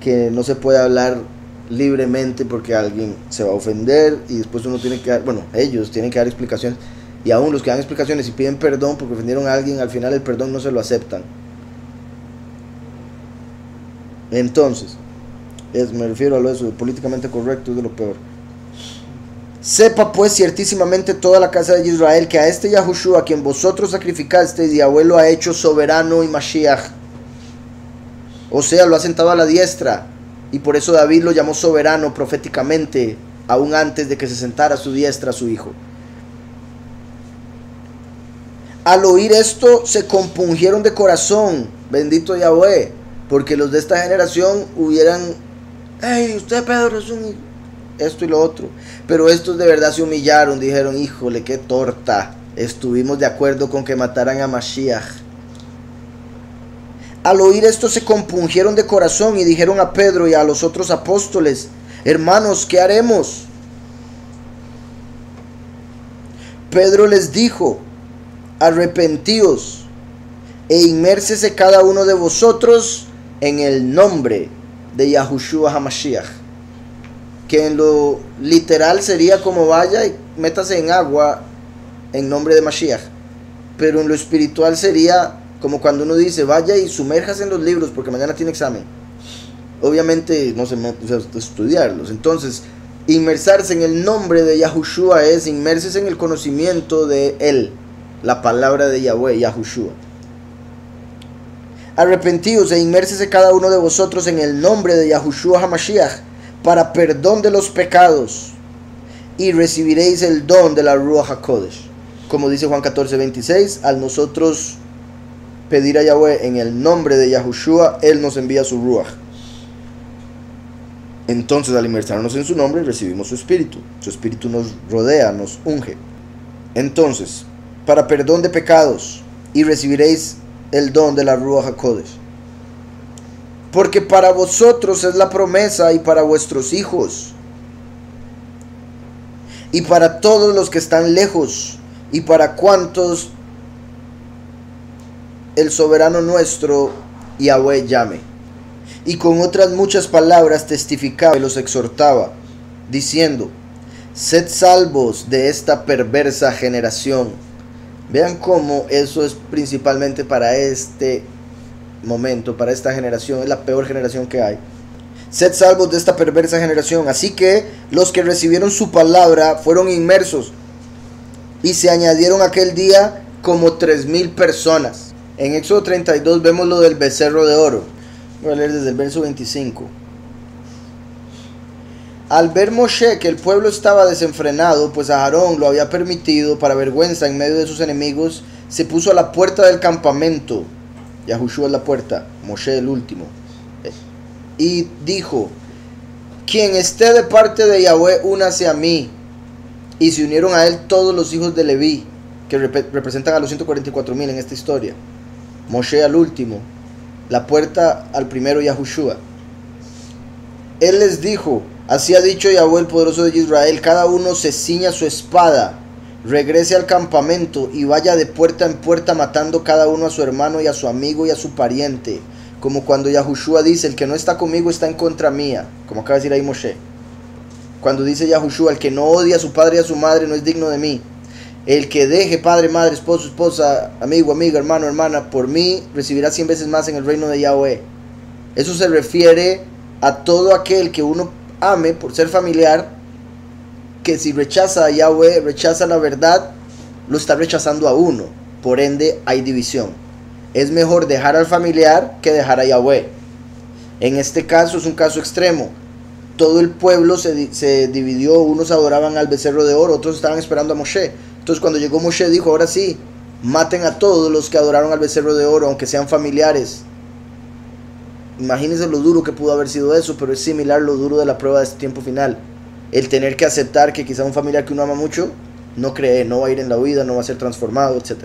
que no se puede hablar libremente porque alguien se va a ofender y después uno tiene que dar, bueno, ellos tienen que dar explicaciones. Y aún los que dan explicaciones y piden perdón porque ofendieron a alguien, al final el perdón no se lo aceptan. Entonces, es, me refiero a lo eso, políticamente correcto es de lo peor. Sepa pues ciertísimamente toda la casa de Israel que a este Yahushua a quien vosotros sacrificasteis, Yahweh lo ha hecho soberano y Mashiach. O sea, lo ha sentado a la diestra. Y por eso David lo llamó soberano proféticamente, aún antes de que se sentara a su diestra su hijo. Al oír esto se compungieron de corazón, bendito Yahweh, porque los de esta generación hubieran hey, usted Pedro es un esto y lo otro. Pero estos de verdad se humillaron, dijeron, híjole, qué torta. Estuvimos de acuerdo con que mataran a Mashiach. Al oír esto se compungieron de corazón y dijeron a Pedro y a los otros apóstoles, hermanos, ¿qué haremos? Pedro les dijo, arrepentíos e inmérsese cada uno de vosotros en el nombre de Yahushua HaMashiach. Que en lo literal sería como vaya y métase en agua en nombre de Mashiach. Pero en lo espiritual sería como cuando uno dice vaya y sumérjase en los libros porque mañana tiene examen. Obviamente no se o estudiarlos. Entonces, inmersarse en el nombre de Yahushua es inmerses en el conocimiento de Él, la palabra de Yahweh, Yahushua. Arrepentidos e inmérsese cada uno de vosotros en el nombre de Yahushua HaMashiach para perdón de los pecados y recibiréis el don de la Ruach HaKodesh. Como dice Juan 14, 26, al nosotros pedir a Yahweh en el nombre de Yahushua, Él nos envía su Ruach. Entonces al inmersarnos en su nombre recibimos su espíritu. Su espíritu nos rodea, nos unge. Entonces, para perdón de pecados y recibiréis el don de la Ruach HaKodesh. porque para vosotros es la promesa y para vuestros hijos, y para todos los que están lejos, y para cuantos el soberano nuestro Yahweh llame. Y con otras muchas palabras testificaba y los exhortaba, diciendo, sed salvos de esta perversa generación. Vean cómo eso es principalmente para este momento, para esta generación, es la peor generación que hay. Sed salvos de esta perversa generación. Así que los que recibieron su palabra fueron inmersos y se añadieron aquel día como tres mil personas. En Éxodo 32 vemos lo del becerro de oro. Voy a leer desde el verso 25. Al ver Moshe que el pueblo estaba desenfrenado, pues Aarón lo había permitido para vergüenza en medio de sus enemigos, se puso a la puerta del campamento. Yahushua es la puerta, Moshe el último. Y dijo, quien esté de parte de Yahweh, únase a mí. Y se unieron a él todos los hijos de Leví, que representan a los 144 mil en esta historia. Moshe al último, la puerta al primero Yahushua. Él les dijo, así ha dicho Yahweh el poderoso de Israel, cada uno se ciña su espada, regrese al campamento y vaya de puerta en puerta matando cada uno a su hermano y a su amigo y a su pariente, como cuando Yahushua dice, el que no está conmigo está en contra mía, como acaba de decir ahí Moshe. Cuando dice Yahushua, el que no odia a su padre y a su madre no es digno de mí. El que deje padre, madre, esposo, esposa, amigo, amiga, hermano, hermana, por mí recibirá cien veces más en el reino de Yahweh. Eso se refiere a todo aquel que uno ame por ser familiar, que si rechaza a Yahweh, rechaza la verdad, lo está rechazando a uno. Por ende, hay división. Es mejor dejar al familiar que dejar a Yahweh. En este caso es un caso extremo. Todo el pueblo se, se dividió, unos adoraban al becerro de oro, otros estaban esperando a Moshe. Entonces cuando llegó Moshe dijo, ahora sí, maten a todos los que adoraron al becerro de oro, aunque sean familiares. Imagínense lo duro que pudo haber sido eso, pero es similar lo duro de la prueba de este tiempo final. El tener que aceptar que quizá un familiar que uno ama mucho no cree, no va a ir en la vida, no va a ser transformado, etc.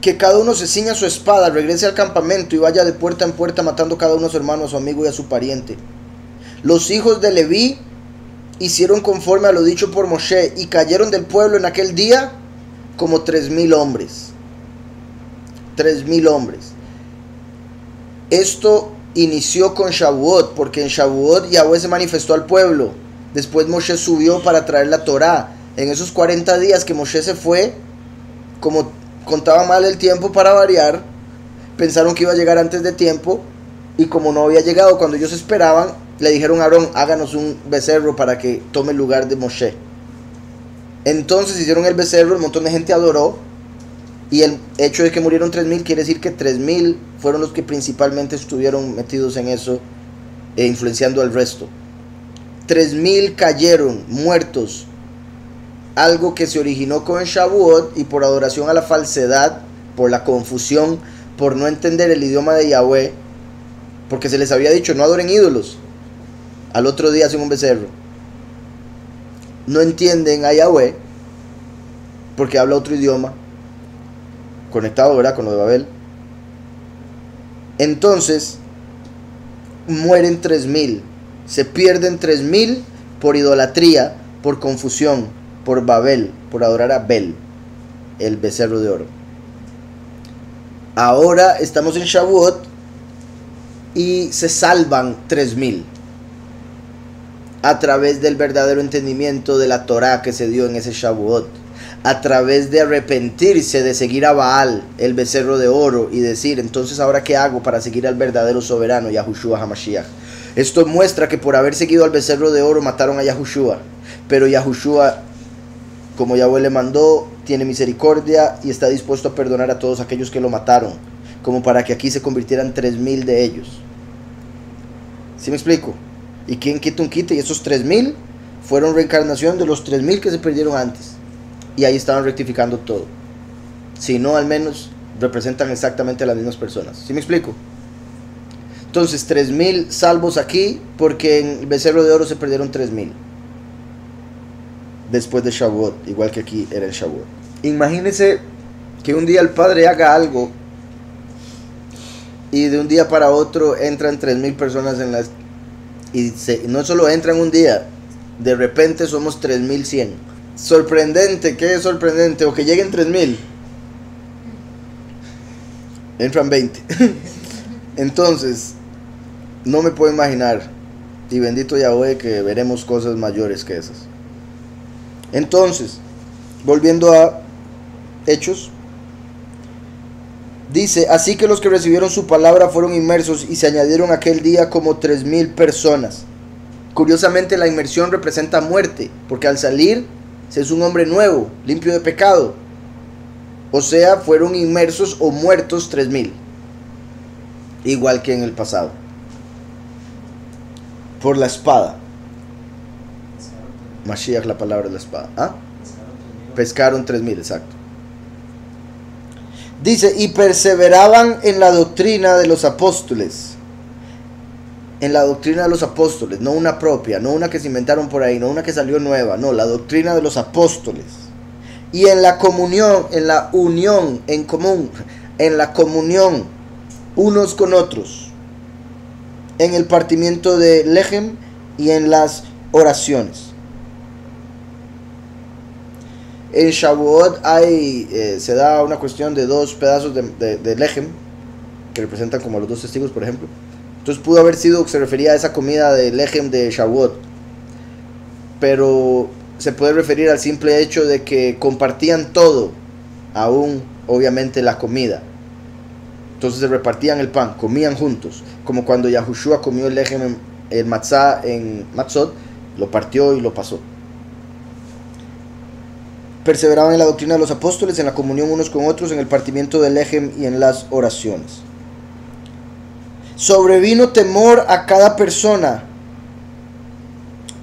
Que cada uno se ciña su espada, regrese al campamento y vaya de puerta en puerta matando cada uno a su hermano, a su amigo y a su pariente. Los hijos de Leví hicieron conforme a lo dicho por Moshe y cayeron del pueblo en aquel día como tres mil hombres. Tres mil hombres. Esto inició con Shavuot, porque en Shavuot Yahweh se manifestó al pueblo. Después Moshe subió para traer la Torá. En esos 40 días que Moshe se fue, como contaba mal el tiempo para variar, pensaron que iba a llegar antes de tiempo y como no había llegado cuando ellos esperaban, le dijeron a Aarón, háganos un becerro para que tome el lugar de Moshe. Entonces hicieron el becerro, un montón de gente adoró. Y el hecho de que murieron 3.000 quiere decir que 3.000 fueron los que principalmente estuvieron metidos en eso e influenciando al resto. 3.000 cayeron muertos. Algo que se originó con el Shavuot y por adoración a la falsedad, por la confusión, por no entender el idioma de Yahweh, porque se les había dicho no adoren ídolos. Al otro día hacen un becerro. No entienden a Yahweh porque habla otro idioma conectado, ¿verdad? Con lo de Babel. Entonces, mueren 3.000. Se pierden 3.000 por idolatría, por confusión, por Babel, por adorar a Bel, el becerro de oro. Ahora estamos en Shavuot y se salvan 3.000 a través del verdadero entendimiento de la Torah que se dio en ese Shavuot, a través de arrepentirse de seguir a Baal, el becerro de oro, y decir, entonces ahora qué hago para seguir al verdadero soberano, Yahushua HaMashiach. Esto muestra que por haber seguido al becerro de oro mataron a Yahushua, pero Yahushua, como Yahweh le mandó, tiene misericordia y está dispuesto a perdonar a todos aquellos que lo mataron, como para que aquí se convirtieran tres mil de ellos. ¿Sí me explico? y quien quita un quite y esos 3000 fueron reencarnación de los 3000 que se perdieron antes y ahí estaban rectificando todo si no al menos representan exactamente las mismas personas ¿sí me explico? entonces 3000 salvos aquí porque en el becerro de oro se perdieron 3000 después de Shavuot igual que aquí era el Shavuot imagínese que un día el padre haga algo y de un día para otro entran 3.000 personas en las... Y no solo entran un día, de repente somos 3.100. Sorprendente, ¿qué es sorprendente? O que lleguen 3.000. Entran 20. Entonces, no me puedo imaginar, y bendito Yahweh, que veremos cosas mayores que esas. Entonces, volviendo a Hechos, dice, así que los que recibieron su palabra fueron inmersos y se añadieron aquel día como tres mil personas. Curiosamente la inmersión representa muerte, porque al salir es un hombre nuevo, limpio de pecado. O sea, fueron inmersos o muertos tres mil igual que en el pasado. Por la espada. Mashiach, la palabra de la espada. ¿Ah? Pescaron tres mil, exacto. Dice, y perseveraban en la doctrina de los apóstoles. En la doctrina de los apóstoles, no una propia, no una que se inventaron por ahí, no una que salió nueva, no, la doctrina de los apóstoles. Y en la comunión, en la unión, en común, en la comunión unos con otros, en el partimiento de Lejem y en las oraciones. En Shavuot hay, eh, se da una cuestión de dos pedazos de, de, Lejem, que representan como los dos testigos, por ejemplo. Entonces pudo haber sido, se refería a esa comida de Lejem de Shavuot. Pero se puede referir al simple hecho de que compartían todo, aún obviamente la comida. Entonces se repartían el pan, comían juntos, como cuando Yahushua comió el lejem, el matzah en Matzot, lo partió y lo pasó. Perseveraban en la doctrina de los apóstoles, en la comunión unos con otros, en el partimiento del lejem y en las oraciones. Sobrevino temor a cada persona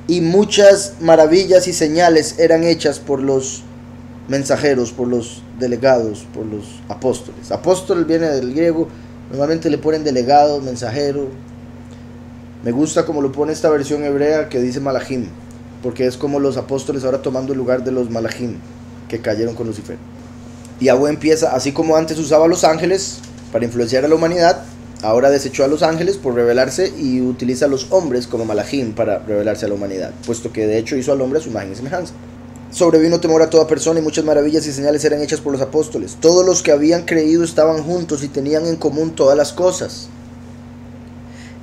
y muchas maravillas y señales eran hechas por los mensajeros, por los delegados, por los apóstoles. Apóstol viene del griego, normalmente le ponen delegado, mensajero. Me gusta como lo pone esta versión hebrea que dice Malachim, porque es como los apóstoles ahora tomando el lugar de los Malachim que cayeron con Lucifer. Y Yahweh empieza, así como antes usaba los ángeles para influenciar a la humanidad, ahora desechó a los ángeles por revelarse y utiliza a los hombres como Malachim para revelarse a la humanidad, puesto que de hecho hizo al hombre a su imagen y semejanza. Sobrevino temor a toda persona y muchas maravillas y señales eran hechas por los apóstoles. Todos los que habían creído estaban juntos y tenían en común todas las cosas.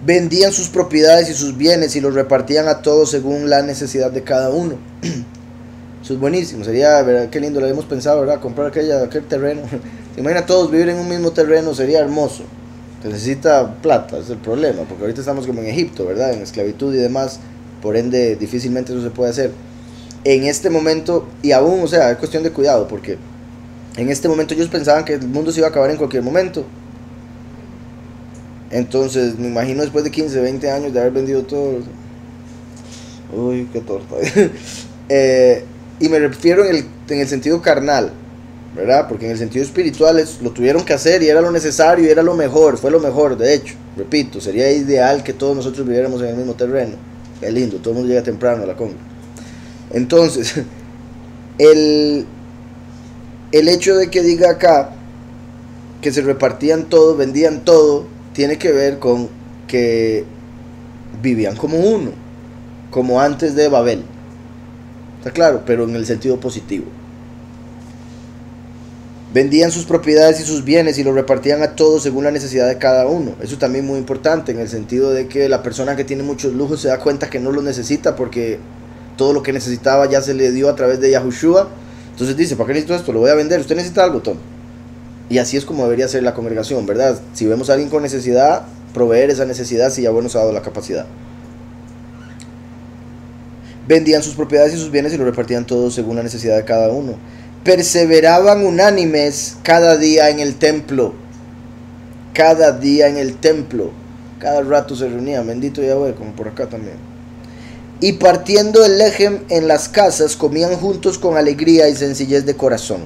Vendían sus propiedades y sus bienes y los repartían a todos según la necesidad de cada uno. Eso es buenísimo, sería, ¿verdad? qué lindo lo hemos pensado, ¿verdad? Comprar aquella, aquel terreno. Imagina todos vivir en un mismo terreno, sería hermoso. Necesita plata, es el problema, porque ahorita estamos como en Egipto, ¿verdad? En esclavitud y demás, por ende difícilmente eso se puede hacer en este momento, y aún, o sea, es cuestión de cuidado, porque en este momento ellos pensaban que el mundo se iba a acabar en cualquier momento. Entonces, me imagino después de 15, 20 años de haber vendido todo. Uy, qué torta. Eh, y me refiero en el, en el sentido carnal, ¿verdad? Porque en el sentido espiritual es, lo tuvieron que hacer y era lo necesario y era lo mejor, fue lo mejor, de hecho. Repito, sería ideal que todos nosotros viviéramos en el mismo terreno. Qué lindo, todo el mundo llega temprano a la conga. Entonces, el, el hecho de que diga acá que se repartían todo, vendían todo, tiene que ver con que vivían como uno, como antes de Babel. Está claro, pero en el sentido positivo. Vendían sus propiedades y sus bienes y los repartían a todos según la necesidad de cada uno. Eso también muy importante en el sentido de que la persona que tiene muchos lujos se da cuenta que no los necesita porque todo lo que necesitaba ya se le dio a través de Yahushua. Entonces dice, ¿para qué necesito esto? Lo voy a vender. ¿Usted necesita algo, Tom? Y así es como debería ser la congregación, ¿verdad? Si vemos a alguien con necesidad, proveer esa necesidad si Yahweh nos ha dado la capacidad. Vendían sus propiedades y sus bienes y lo repartían todos según la necesidad de cada uno. Perseveraban unánimes cada día en el templo. Cada día en el templo. Cada rato se reunían. Bendito Yahweh, como por acá también y partiendo el lejem en las casas comían juntos con alegría y sencillez de corazón.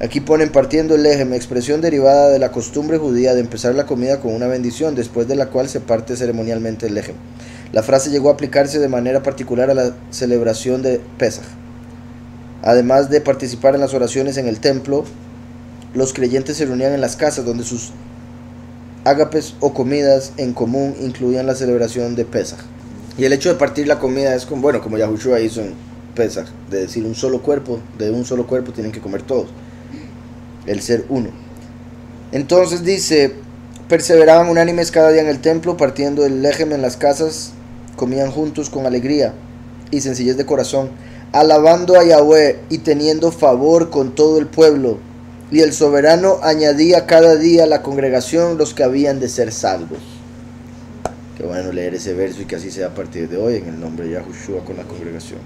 Aquí ponen partiendo el lejem, expresión derivada de la costumbre judía de empezar la comida con una bendición, después de la cual se parte ceremonialmente el lejem. La frase llegó a aplicarse de manera particular a la celebración de Pesach. Además de participar en las oraciones en el templo, los creyentes se reunían en las casas donde sus ágapes o comidas en común incluían la celebración de Pesach. Y el hecho de partir la comida es como, bueno, como Yahushua hizo en Pesach, de decir un solo cuerpo, de un solo cuerpo tienen que comer todos, el ser uno. Entonces dice, perseveraban unánimes cada día en el templo, partiendo el lejem en las casas, comían juntos con alegría y sencillez de corazón, alabando a Yahweh y teniendo favor con todo el pueblo. Y el soberano añadía cada día a la congregación los que habían de ser salvos. Qué bueno leer ese verso y que así sea a partir de hoy en el nombre de Yahushua con la congregación.